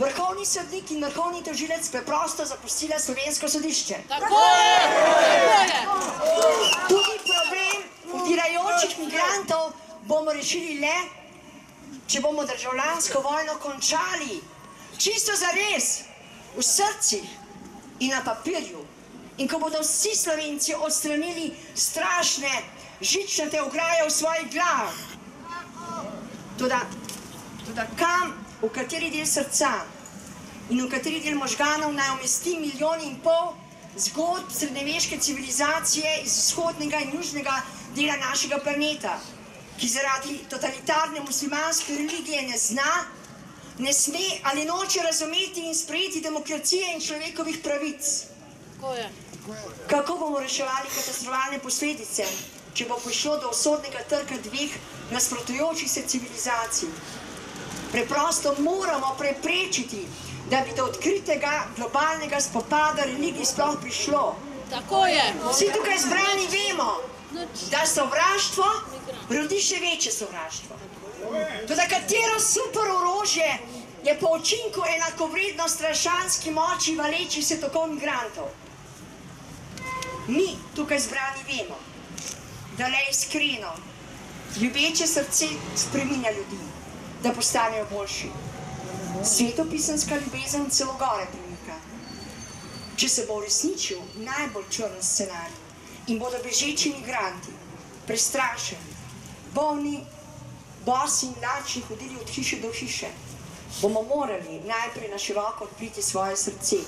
vrhovni sodnik in vrhovni tožilec preprosto zapustila slovensko sodišče. Tako je! Tudi problem udirajočih migrantov bomo rešili le, če bomo državljansko vojno končali. Čisto za res, v srcih in na papirju. In ko bodo vsi slovenci odstranili strašne žičnate ograje v svojih glavah. Toda, toda kam, v kateri del srca in v kateri del možganov naj umesti milijon in pol zgodb srednjeveške civilizacije iz vzhodnega in južnega dela našega planeta, ki zaradi totalitarne muslimanske religije ne zna, ne sme ali noče razumeti in sprejeti demokracije in človekovih pravic. Tako je. Kako bomo reševali katastrofalne posledice, če bo prišlo do usodnega trka dveh nasprotujočih se civilizacij? Preprosto moramo preprečiti, da bi do odkritega globalnega spopada religij sploh prišlo. Tako je. Vsi tukaj zbrani vemo, da sovraštvo rodi še večje sovraštvo. Toda katero super orožje je po učinku enakovredno strašanski moči valečih se tokov migrantov? Mi tukaj zbrani vemo, da le iskreno, ljubeče srce spreminja ljudi, da postanejo boljši. Svetopisanska ljubezen celo gore premika. Če se bo uresničil najbolj črn scenarij in bodo bežeči migranti, prestrašeni, bolni, bosi in lačni hodili od hiše do hiše, bomo morali najprej na široko odpriti svoje srce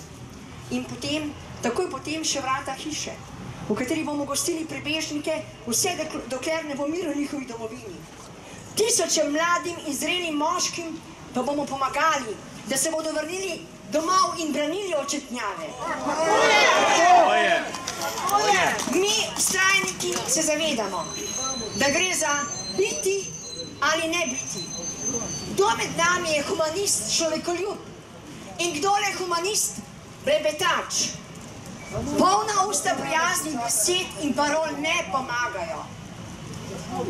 in potem, takoj potem še vrata hiše, v kateri bomo gostili prebežnike, vse dok- dokler ne bo mir v njihovi domovini. Tisoče mladim in zrelim moškim pa bomo pomagali, da se bodo vrnili domov in branili očetnjave. Mi, strajniki, se zavedamo, da gre za biti ali ne biti. Kdo med nami je humanist, človekoljub in kdo je humanist, blebetač. Polna usta prijaznih besed in parol ne pomagajo.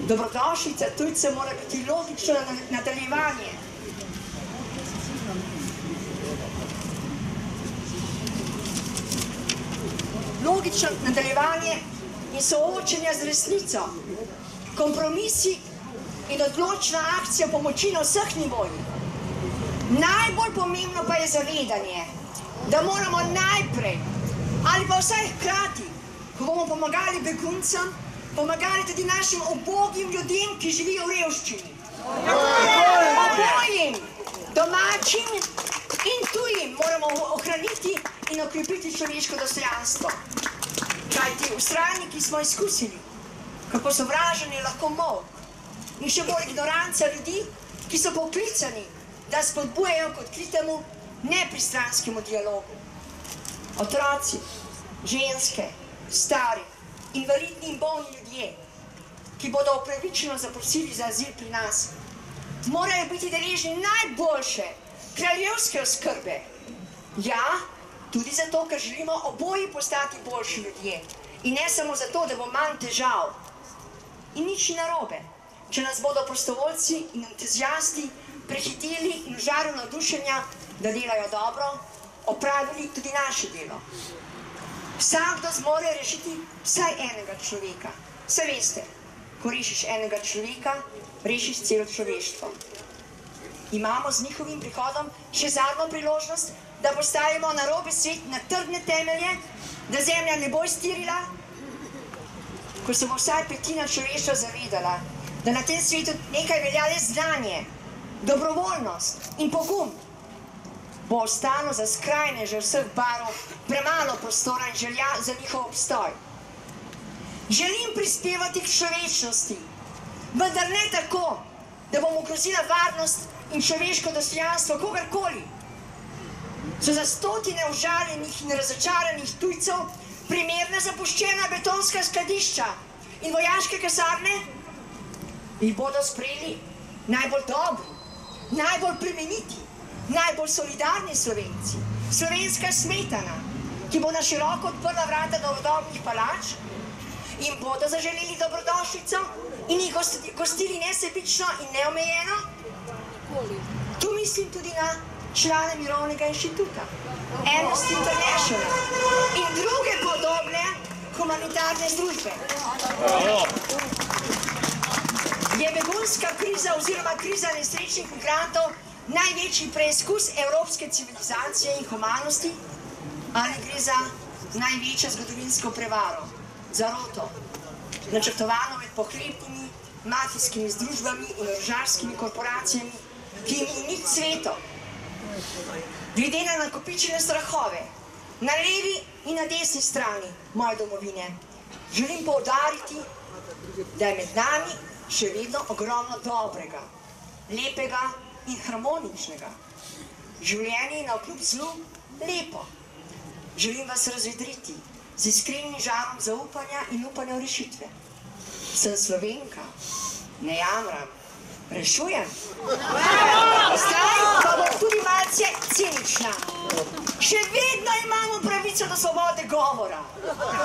Dobrodošlica tujce mora biti logično na- nadaljevanje. Logično nadaljevanje in soočenja z resnico, kompromisi in odločna akcija pomoči na vseh nivojih. Najbolj pomembno pa je zavedanje, da moramo najprej ali pa vsaj hkrati, ko bomo pomagali beguncem, pomagali tudi našim ubogim ljudem, ki živijo v revščini. Obojim, domačim in tujim moramo ohraniti in okrepiti človeško dostojanstvo. Kajti ustrajniki smo izkusili, kako sovražen je lahko mok in še bolj ignoranca ljudi, ki so poklicani, da spodbujajo k odkritemu nepristranskemu dialogu. Otroci, ženske, stari, invalidni in bolni ljudje, ki bodo upravičeno zaprosili za azil pri nas, morajo biti deležni najboljše kraljevske oskrbe. Ja, tudi zato, ker želimo oboji postati boljši ljudje. In ne samo zato, da bo manj težav. In nič ni narobe, če nas bodo prostovoljci in entuzijasti prehiteli in v žaru navdušenja, da delajo dobro, opravili tudi naše delo. Vsakdo zmore rešiti vsaj enega človeka. Saj veste, ko rešiš enega človeka, rešiš celo človeštvo. Imamo z njihovim prihodom še zadnjo priložnost, da postavimo na robe svet na trdne temelje, da zemlja ne bo iztirila, ko se bo vsaj petina človeštva zavedala, da na tem svetu nekaj velja le znanje, dobrovoljnost in pogum, bo ostalo za skrajneže vseh barov premalo prostora in želja za njihov obstoj. Želim prispevati k človečnosti, vendar ne tako, da bom ogrozila varnost in človeško dostojanstvo kogarkoli. So za stotine užaljenih in razočaranih tujcev primerna zapuščena betonska skladišča in vojaške kasarne? Jih bodo sprejeli najbolj dobri, najbolj plemeniti, najbolj solidarni slovenci, slovenska smetana, ki bo na široko odprla vrata novodobnih palač in bodo zaželeli dobrodošlico in jih gosti- gostili nesebično in neomejeno? Tu mislim tudi na člane Mirovnega inštituta, Amnesty International in druge podobne humanitarne združbe. Je begunska kriza oziroma kriza nesrečnih migrantov največji preizkus evropske civilizacije in humanosti ali gre za največjo zgodovinsko prevaro, zaroto, načrtovano med pohlepnimi mafijskimi združbami in orožarskimi korporacijami, ki jim ni nič sveto. Glede na nakopičene strahove, na levi in na desni strani moje domovine, želim poudariti, da je med nami še vedno ogromno dobrega, lepega in harmoničnega. Življenje je na kljub zlu lepo. Želim vas razvedriti z iskrenim žarom zaupanja in upanja v rešitve. Sem slovenka, ne jamram, rešujem. Zdaj pa bom tudi malce cinična. Še vedno imamo pravico do svobode govora.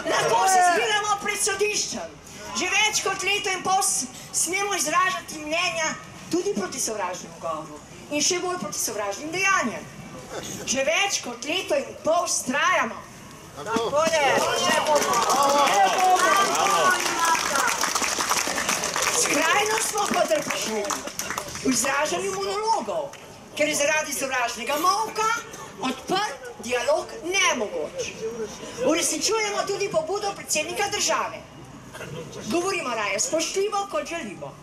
Lahko se zbiramo pred sodiščem. Že več kot leto in pol smemo izražati mnenja tudi proti sovražnemu govoru in še bolj proti sovražnim dejanjem. Že več kot leto in pol strajamo. Tako je, še bomo. Skrajno smo potrpešni v izražanju monologov, ker je zaradi sovražnega molka odprt dialog nemogoč. Uresničujemo tudi pobudo predsednika države. Govorimo raje spoštljivo kot žaljivo.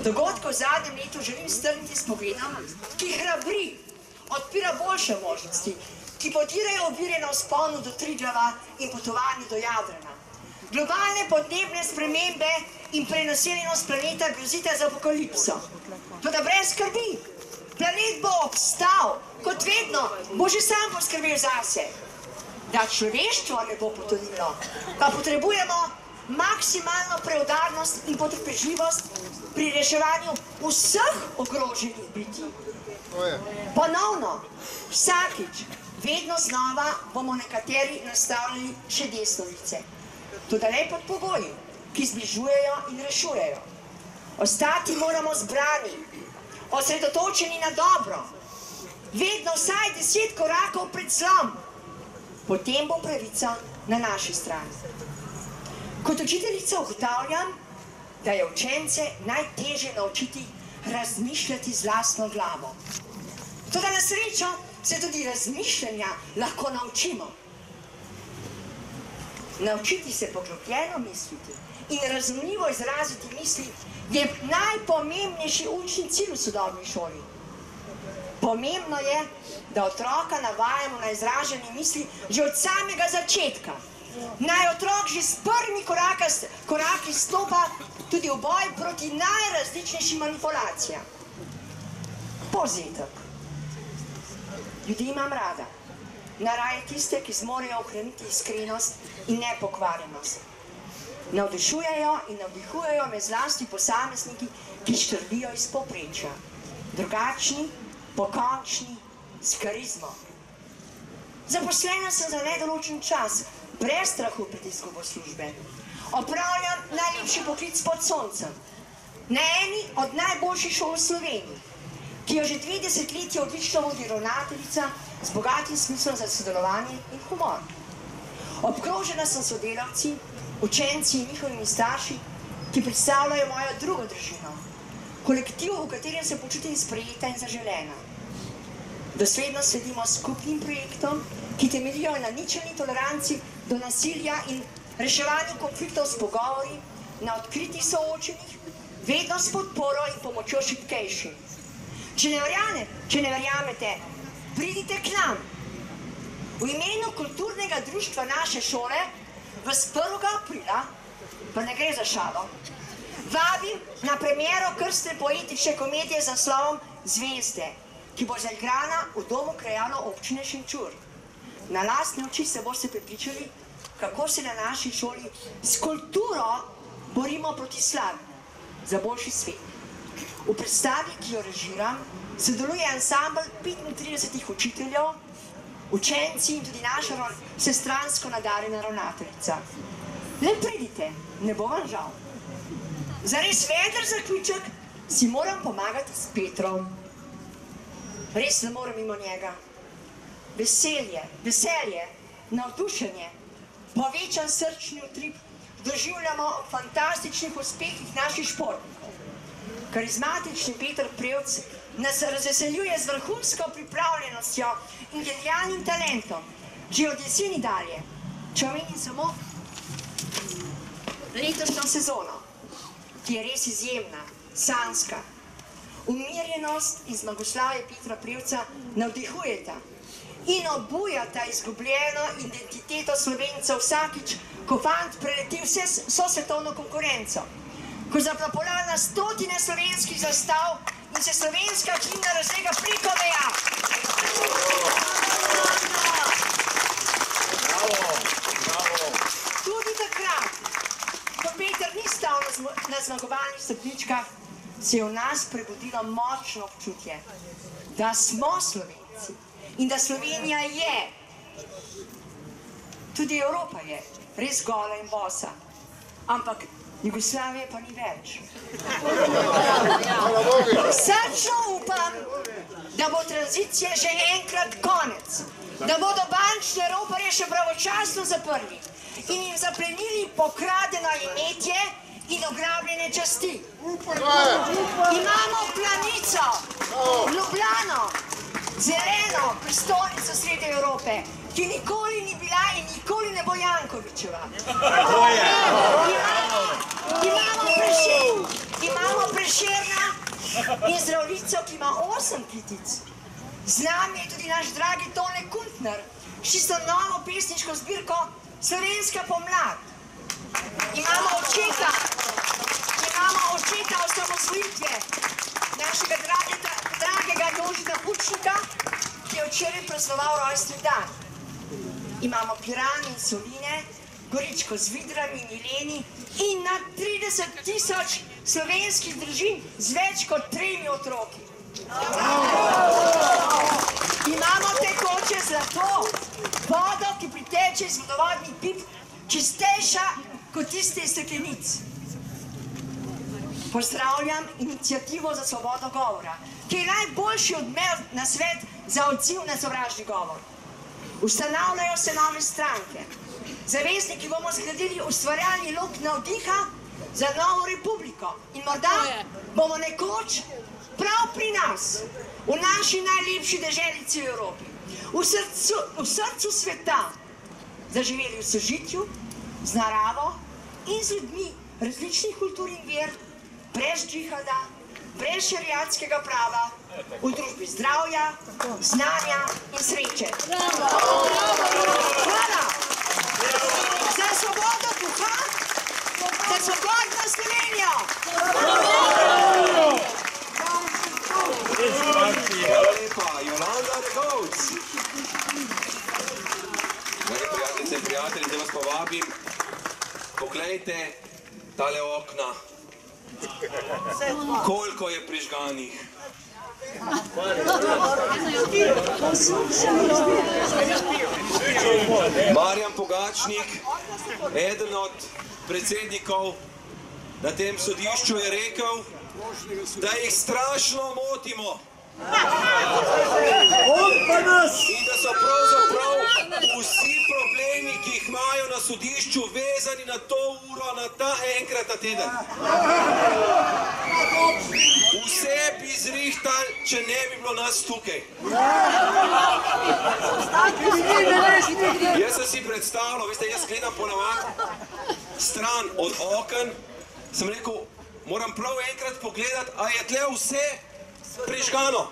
Dogodke v zadnjem letu želim strniti s pogledom, ki hrabri, odpira boljše možnosti, ki potirajo ovire na vzponu do Triglava in potovanju do Jadrana. Globalne podnebne spremembe in prenaseljenost planeta grozita z apokalipso. Toda brez skrbi, planet bo obstal, kot vedno, bo že sam poskrbel zase. Da človeštvo ne bo potonilo, pa potrebujemo maksimalno preudarnost in potrpežljivost pri reševanju vseh ogroženih biti. Ponovno, vsakič, vedno znova bomo nekateri nastavljali še desnovice. Tudi le pod pogoji, ki zbližujejo in rešujejo. Ostati moramo zbrani, osredotočeni na dobro, vedno vsaj deset korakov pred zlom, potem bo pravica na naši strani. Kot učiteljica ugotavljam, da je učence najtežje naučiti razmišljati z lastno glavo. Toda na srečo se tudi razmišljanja lahko naučimo. Naučiti se poglobljeno misliti in razumljivo izraziti misli je najpomembnejši učni cilj v sodobni šoli. Pomembno je, da otroka navajamo na izražanje misli že od samega začetka. Naj otrok že s prvimi koraka, koraki stopa tudi v boj proti najrazličnejšim manipulacijam. Povzetek. Ljudi imam rada. Naraje tiste, ki zmorejo ohraniti iskrenost in nepokvarjenost. Navdušujejo in navdihujejo me zlasti posamezniki, ki štrlijo iz poprečja. Drugačni, pokončni, s karizmo. Zaposlena sem za nedoločen čas, brez strahu pred izgubo službe. Opravljam najlepši poklic pod soncem. Na eni od najboljših šol v Sloveniji, ki jo že dve desetletji odlično vodi ravnateljica z bogatim smislom za sodelovanje in humor. Obkrožena sem sodelavci, učenci in njihovimi starši, ki predstavljajo mojo drugo družino, kolektiv, v katerem se počutim sprejeta in zaželena. Dosledno sledimo skupnim projektom, ki temeljijo na ničelni toleranci do nasilja in reševanju konfliktov s pogovori, na odkritih soočenjih vedno s podporo in pomočjo šipkejšim. Če ne, verjame, če ne verjamete, pridite k nam. V imenu kulturnega društva naše šole vas 1. aprila, pa ne gre za šalo, vabim na premiero krstne poetične komedije z naslovom Zvezde, ki bo zaigrana v domu krajano občine Šenčur. Na lastne oči se boste prepričali, kako se na naši šoli s kulturo borimo proti slavi za boljši svet. V predstavi, ki jo režiram, sodeluje ansambl 35 učiteljev, učenci in tudi naša sestransko nadarjena ravnateljica. Le pridite, ne bo vam žal. Za res veder zaključek si moram pomagati s Petrom. Res ne morem mimo njega. Veselje, veselje, navdušenje, povečan srčni utrip doživljamo ob fantastičnih uspehih naših športnikov. Karizmatični Peter Prevc nas razveseljuje z vrhunsko pripravljenostjo in genialnim talentom, že od jeseni dalje. Če omenim samo letošnjo sezono, ki je res izjemna, sanska. Umirjenost in zmagoslavje Petra Prevca navdihujeta in obujata izgubljeno identiteto slovencev vsakič, ko fant preleti vse, vso svetovno konkurenco. Ko zaplapola na stotine slovenskih zastav in se slovenska himna razlega preko meja. Tudi takrat, ko Peter ni stal na zmagovalnih stopničkah, se je v nas prebudilo močno občutje, da smo Slovenci in da Slovenija je, tudi Evropa je, res gola in bosa, ampak Jugoslavije pa ni več. Srčno upam, da bo tranzicija že enkrat konec, da bodo bančne roparje še pravočasno zaprli in jim zaplenili pokradeno imetje in ograbljene časti. Imamo planico, Ljubljano, zeleno. Prestolnico sredi Evrope, ki nikoli ni bila in nikoli ne bo Jankovičeva. Imamo, imamo, prešir, imamo preširna in zdravnico, ki ima osem kitic. Z nami je tudi naš dragi Tone Kuntner, s čisto novo pesniško zbirko Slovenska pomlad. Imamo očeta, imamo očeta osamosvojitve, našega dragega, dragega Jožita Pučnika, ki je včeraj praznoval rojstni dan. Imamo Piran in Soline, Goričko z Vidrami in Ileni in na 30 tisoč slovenskih družin z več kot tremi otroki. Imamo tekoče zlato, vodo, ki priteče iz vodovodnih pip, čistejša kot tiste iz steklenic. Pozdravljam inicijativo za svobodo govora, ki je najboljši odmev na svet za odziv na sovražni govor. Ustanavljajo se nove stranke. Zavezniki bomo zgradili ustvarjalni lok navdiha za novo republiko. In morda bomo nekoč prav pri nas, v naši najlepši deželici v Evropi, v srcu, v srcu sveta, zaživeli v sožitju z naravo in z ljudmi različnih kultur in ver, brez džihada, brez šariatskega prava, v družbi zdravja, znanja in sreče. Hvala za svobodo duha, za svobodno Slovenijo. Hvala lepa, Jolanda Regovc. Dragi prijateljice in prijatelji, zdaj vas pa vabim, poglejte tale okna. Koliko je prižganih? Marjan Pogačnik, eden od predsednikov na tem sodišču je rekel, da jih strašno motimo. In da so pravzaprav vsi problemi, ki jih imajo na sodišču, vezani na to uro, na ta enkrat na teden. Vse bi zrihtali, če ne bi bilo nas tukaj. Jaz sem si predstavljal, veste, jaz gledam ponavadi stran od oken, sem rekel, moram prav enkrat pogledati, a je tle vse prižgano,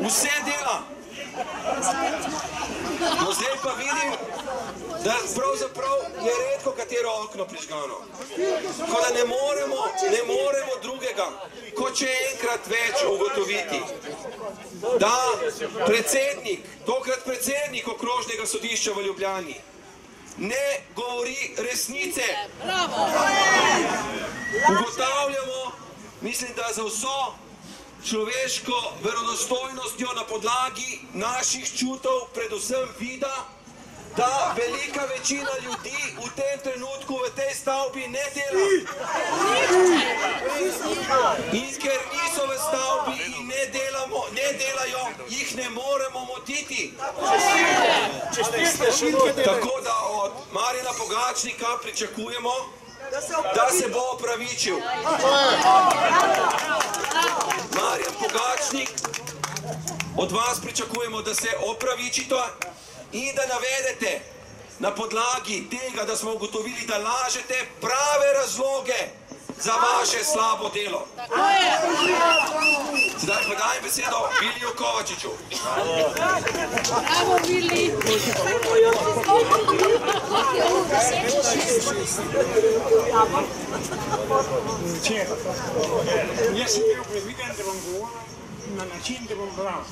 vse dela. No zdaj pa vidim, da pravzaprav je redko katero okno prižgano. Tako da ne moremo, ne moremo drugega, kot če enkrat več ugotoviti, da predsednik, tokrat predsednik okrožnega sodišča v Ljubljani, ne govori resnice. Ugotavljamo, mislim, da za vso človeško verodostojnostjo na podlagi naših čutov, predvsem vida, da velika večina ljudi v tem trenutku v tej stavbi ne dela. In ker niso v stavbi in ne, delamo, ne delajo, jih ne moremo motiti. Tako da od Marjana Pogačnika pričakujemo, da se bo opravičil. Marjan Pogačnik, od vas pričakujemo, da se opravičite in da navedete na podlagi tega, da smo ugotovili, da lažete prave razloge za vaše slabo delo. Zdaj pa dajem besedo Viliju Kovačiču. Bravo, Vili. Če, jaz sem bil predviden, da bom govoril na način, da bom bral.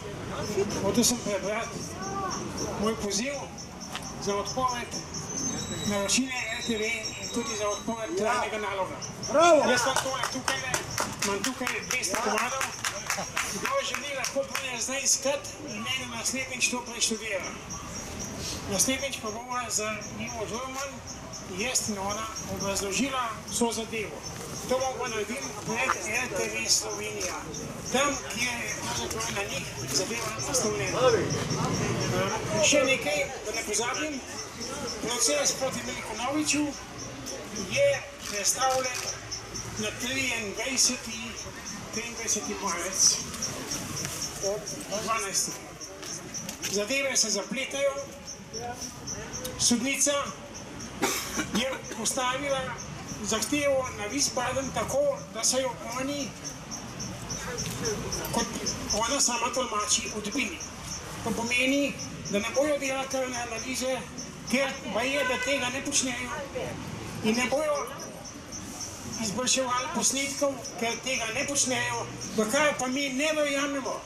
Hotel sem prebrati moj poziv za odpoved naročine RTV in tudi za odpoved trajnega naloga. Jaz imam tole tukaj, imam tukaj 200 komadov. Kdo želi, lahko pride zdaj iskat in na naslednjič to preštudira. Naslednjič pa bomo za Ivo Žurman, jaz in ona, obrazložila vso zadevo. To bomo naredili pred RTV Slovenija, tam, kjer je pravzaprav na njih zadeva naslovljena. Uh, še nekaj, da ne pozabim, proces proti Milku Noviču je predstavljen na 23. 23. marec ob 12. Zadeve se zapletajo, sodnica je postavila zahtevo na Wiesbaden tako, da so jo oni, kot ona sama tolmači, odbili. To pomeni, da ne bojo delali krvne analize, ker pa je, da tega ne počnejo in ne bojo izboljševali posnetkov, ker tega ne počnejo, kar pa mi ne verjamemo.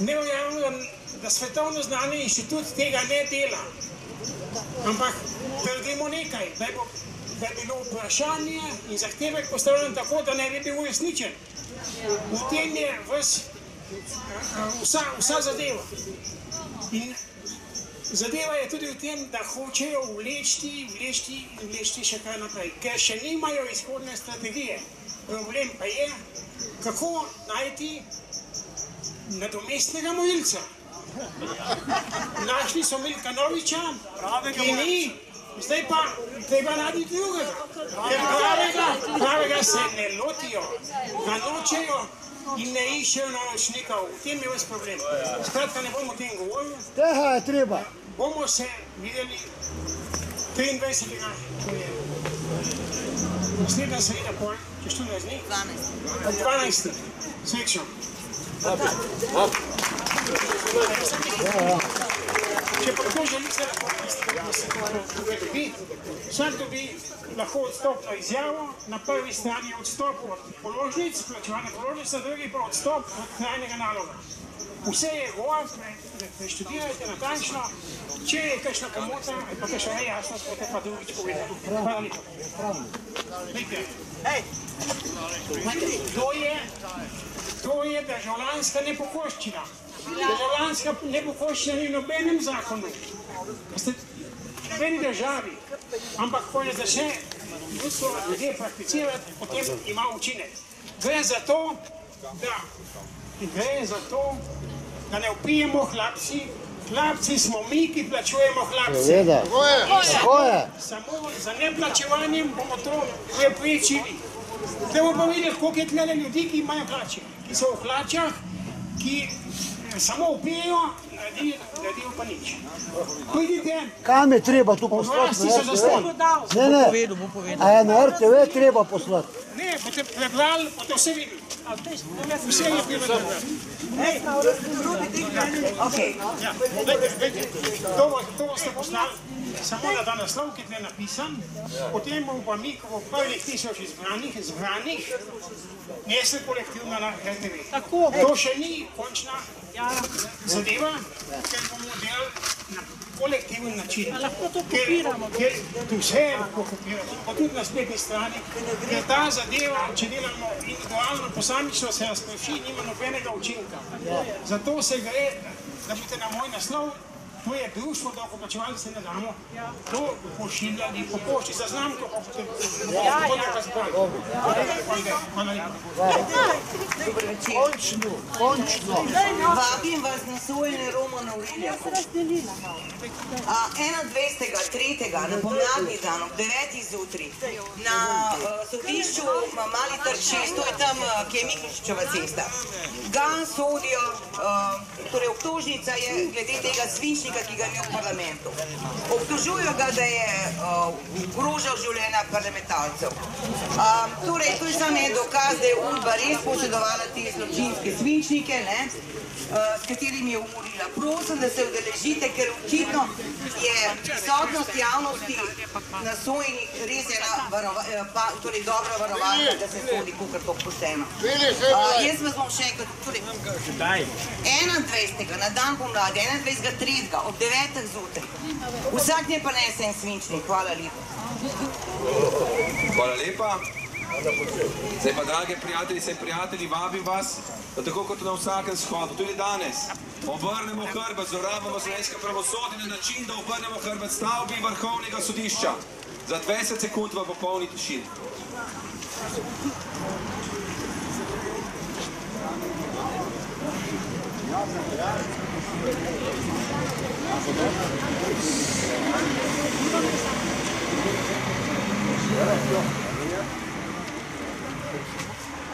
Ne verjamemo, da svetovno znani inštitut tega ne dela. Ampak trdimo nekaj, da je, bo, da je bilo vprašanje in zahtevek postavljen tako, da ne bi bil uresničen. V tem je ves, vsa, vsa zadeva. In zadeva je tudi v tem, da hočejo vleči, vleči in vleči še kaj naprej, ker še nimajo izhodne strategije. Problem pa je, kako najti nadomestnega morilca. Našli so Milka Noviča, ki ni, zdaj pa treba najti drugega. Ker pravega, pravega se ne lotijo, ga nočejo in ne iščejo naročnikov. V tem je ves problem. Skratka, ne bomo o tem govorili. Teha je treba. Bomo se videli 23. ko je naslednja sreda pol, čez 14 dni? 12. 12. Srečno. Če pa kdo želi se lahko tukaj dobi, vsak dobi lahko odstopno izjavo, na prvi strani odstop od položnic, plačevanje položnic, na drugi pa odstop od trajnega naloga. Vse je gor, preštudirajte natančno, če je kakšna pomota, pa kakšna nejasnost, boste pa drugič povedali. Hvala lepa. Vidite, to je, to je državljanska nepokoščina. Državljanska nepokoščina ni v nobenem zakonu. Ste v nobeni državi, ampak ko je začne ljudstvo ljudje prakticirati, potem ima učinek. Gre za to, da gre za to, da ne upijemo hlapci, hlapci smo mi, ki plačujemo hlapce. Seveda. Tako je. Samo za neplačevanjem bomo to preprečili. Zdaj bomo videli, koliko je tle ljudi, ki imajo plače, ki so v hlačah, ki samo upijo, naredijo, naredijo pa nič. Pojdite, Kam je treba tu poslati? oblasti na so RTV? zaslužili. Ne, ne. A je na RTV treba poslati? Ne, boste prebrali, boste vse videli. Vse je prebrali. Okay. Ja, glejte, glejte, to, bo- to boste poslali samo na ta naslov, ki je napisan, potem bomo pa mi, ko bo prvih tisoč izbranih, zbranih, nesli kolektivno na RTV. Tako. To še ni končna zadeva, ker bomo delali na kolektiven način. Lahko to kopiramo. Ker, ker tu vse lahko kopiramo, pa tudi na spletni strani, ker ta zadeva, če delamo individualno, posamično se razprši, nima nobenega učinka. Zato se gre, da boste na moj naslov, to je društvo davkoplačevalcev ne damo, to pošiljali po pošti za znamko, pa pa zbrali. Hvala lepa. Končno, končno. Vabim vas na sojenje Romana Uriljaku. A, 21.3. na pomladni dan ob 9. zjutraj na sodišču na Mali trg 6, to je tam, uh, kje je Mikličičeva cesta. Ga sodijo, uh, torej obtožnica je glede tega svinčnika, ki ga je imel v parlamentu. Obtožujo ga, da je uh, ogrožal življenja parlamentarcev. Um, torej, to je samo en dokaz, da je Udba res posedovala te zločinske svinčnike, ne, uh, s katerimi je umorila. Prosim, da se udeležite, ker očitno je prisotnost javnosti na sojenih res ena varova, eh, pa, torej dobra varovalka, da se sodi kukar to pošteno. Uh, jaz vas bom še enkrat, torej, 21. na dan pomladi, 21. 3. ob 9. zjutraj. Vsak ne pa nese en svinčnik, hvala lepa. Hvala lepa. Zdaj pa, drage prijateljice in prijatelji, vabim vas, da tako kot na vsakem shodu, tudi danes, obrnemo hrbet, zlorabimo slovenske pravosodje na način, da obrnemo hrbet stavbi vrhovnega sodišča. Za 20 sekund v popolni tišini.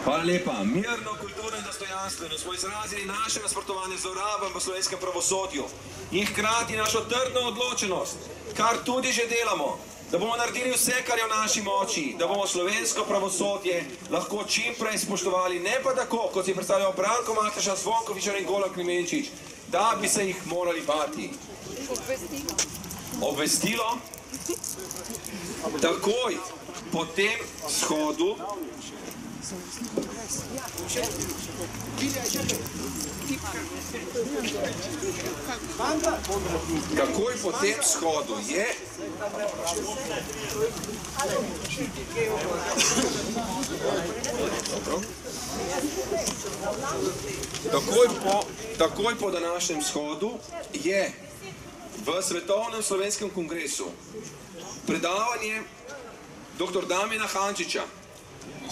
Hvala lepa. Mirno, kulturno in dostojanstveno smo izrazili naše nasprotovanje zlorabam v slovenskem pravosodju in hkrati našo trdno odločenost, kar tudi že delamo, da bomo naredili vse, kar je v naši moči, da bomo slovensko pravosodje lahko čim prej spoštovali, ne pa tako, kot si je predstavljal Branko Mateša, Zvonko Fišer in Gola Klemenčič, da bi se jih morali bati. Obvestilo. Takoj po tem shodu Takoj po tem shodu je. Takoj po, takoj po današnjem shodu je v Svetovnem slovenskem kongresu predavanje dr. Damina Hančiča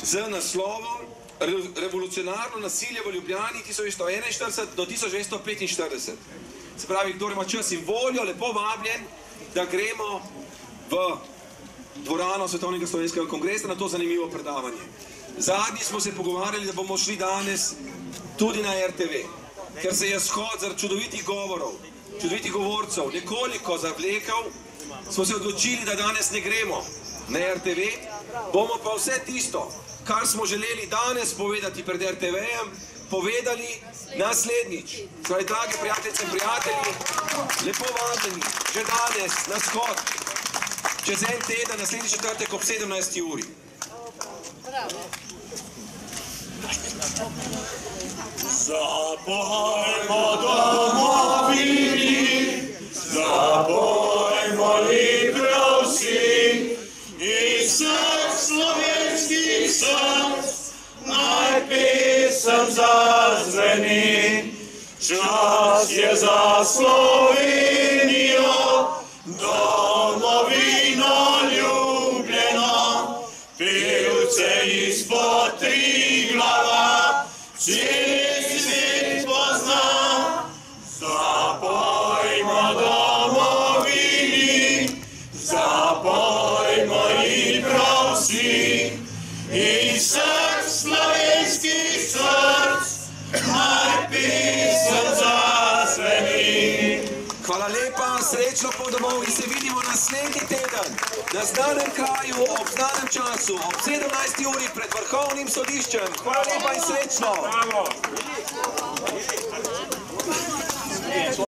z naslovom Re- Revolucionarno nasilje v Ljubljani 1941 do 1945. Se pravi, kdo ima čas in voljo, lepo vabljen, da gremo v dvorano Svetovnega slovenskega kongresa na to zanimivo predavanje. Zadnji smo se pogovarjali, da bomo šli danes tudi na RTV, ker se je shod zaradi čudovitih govorov, čudovitih govorcev nekoliko zavlekal, smo se odločili, da danes ne gremo na RTV, bomo pa vse tisto, kar smo želeli danes povedati pred RTV-jem, povedali naslednjič. Zdaj, drage prijateljice in prijatelji, lepo vabljeni, že danes na shod, čez en teden, naslednji četrtek ob 17. uri. Zapojmo domovini, zapojmo prav vsi, iz vseh slovenskih src, naj pesem zazveni. Čas je za teden na znanem kraju, ob znanem času, ob 17. uri pred vrhovnim sodiščem. Hvala lepa in srečno. Bravo.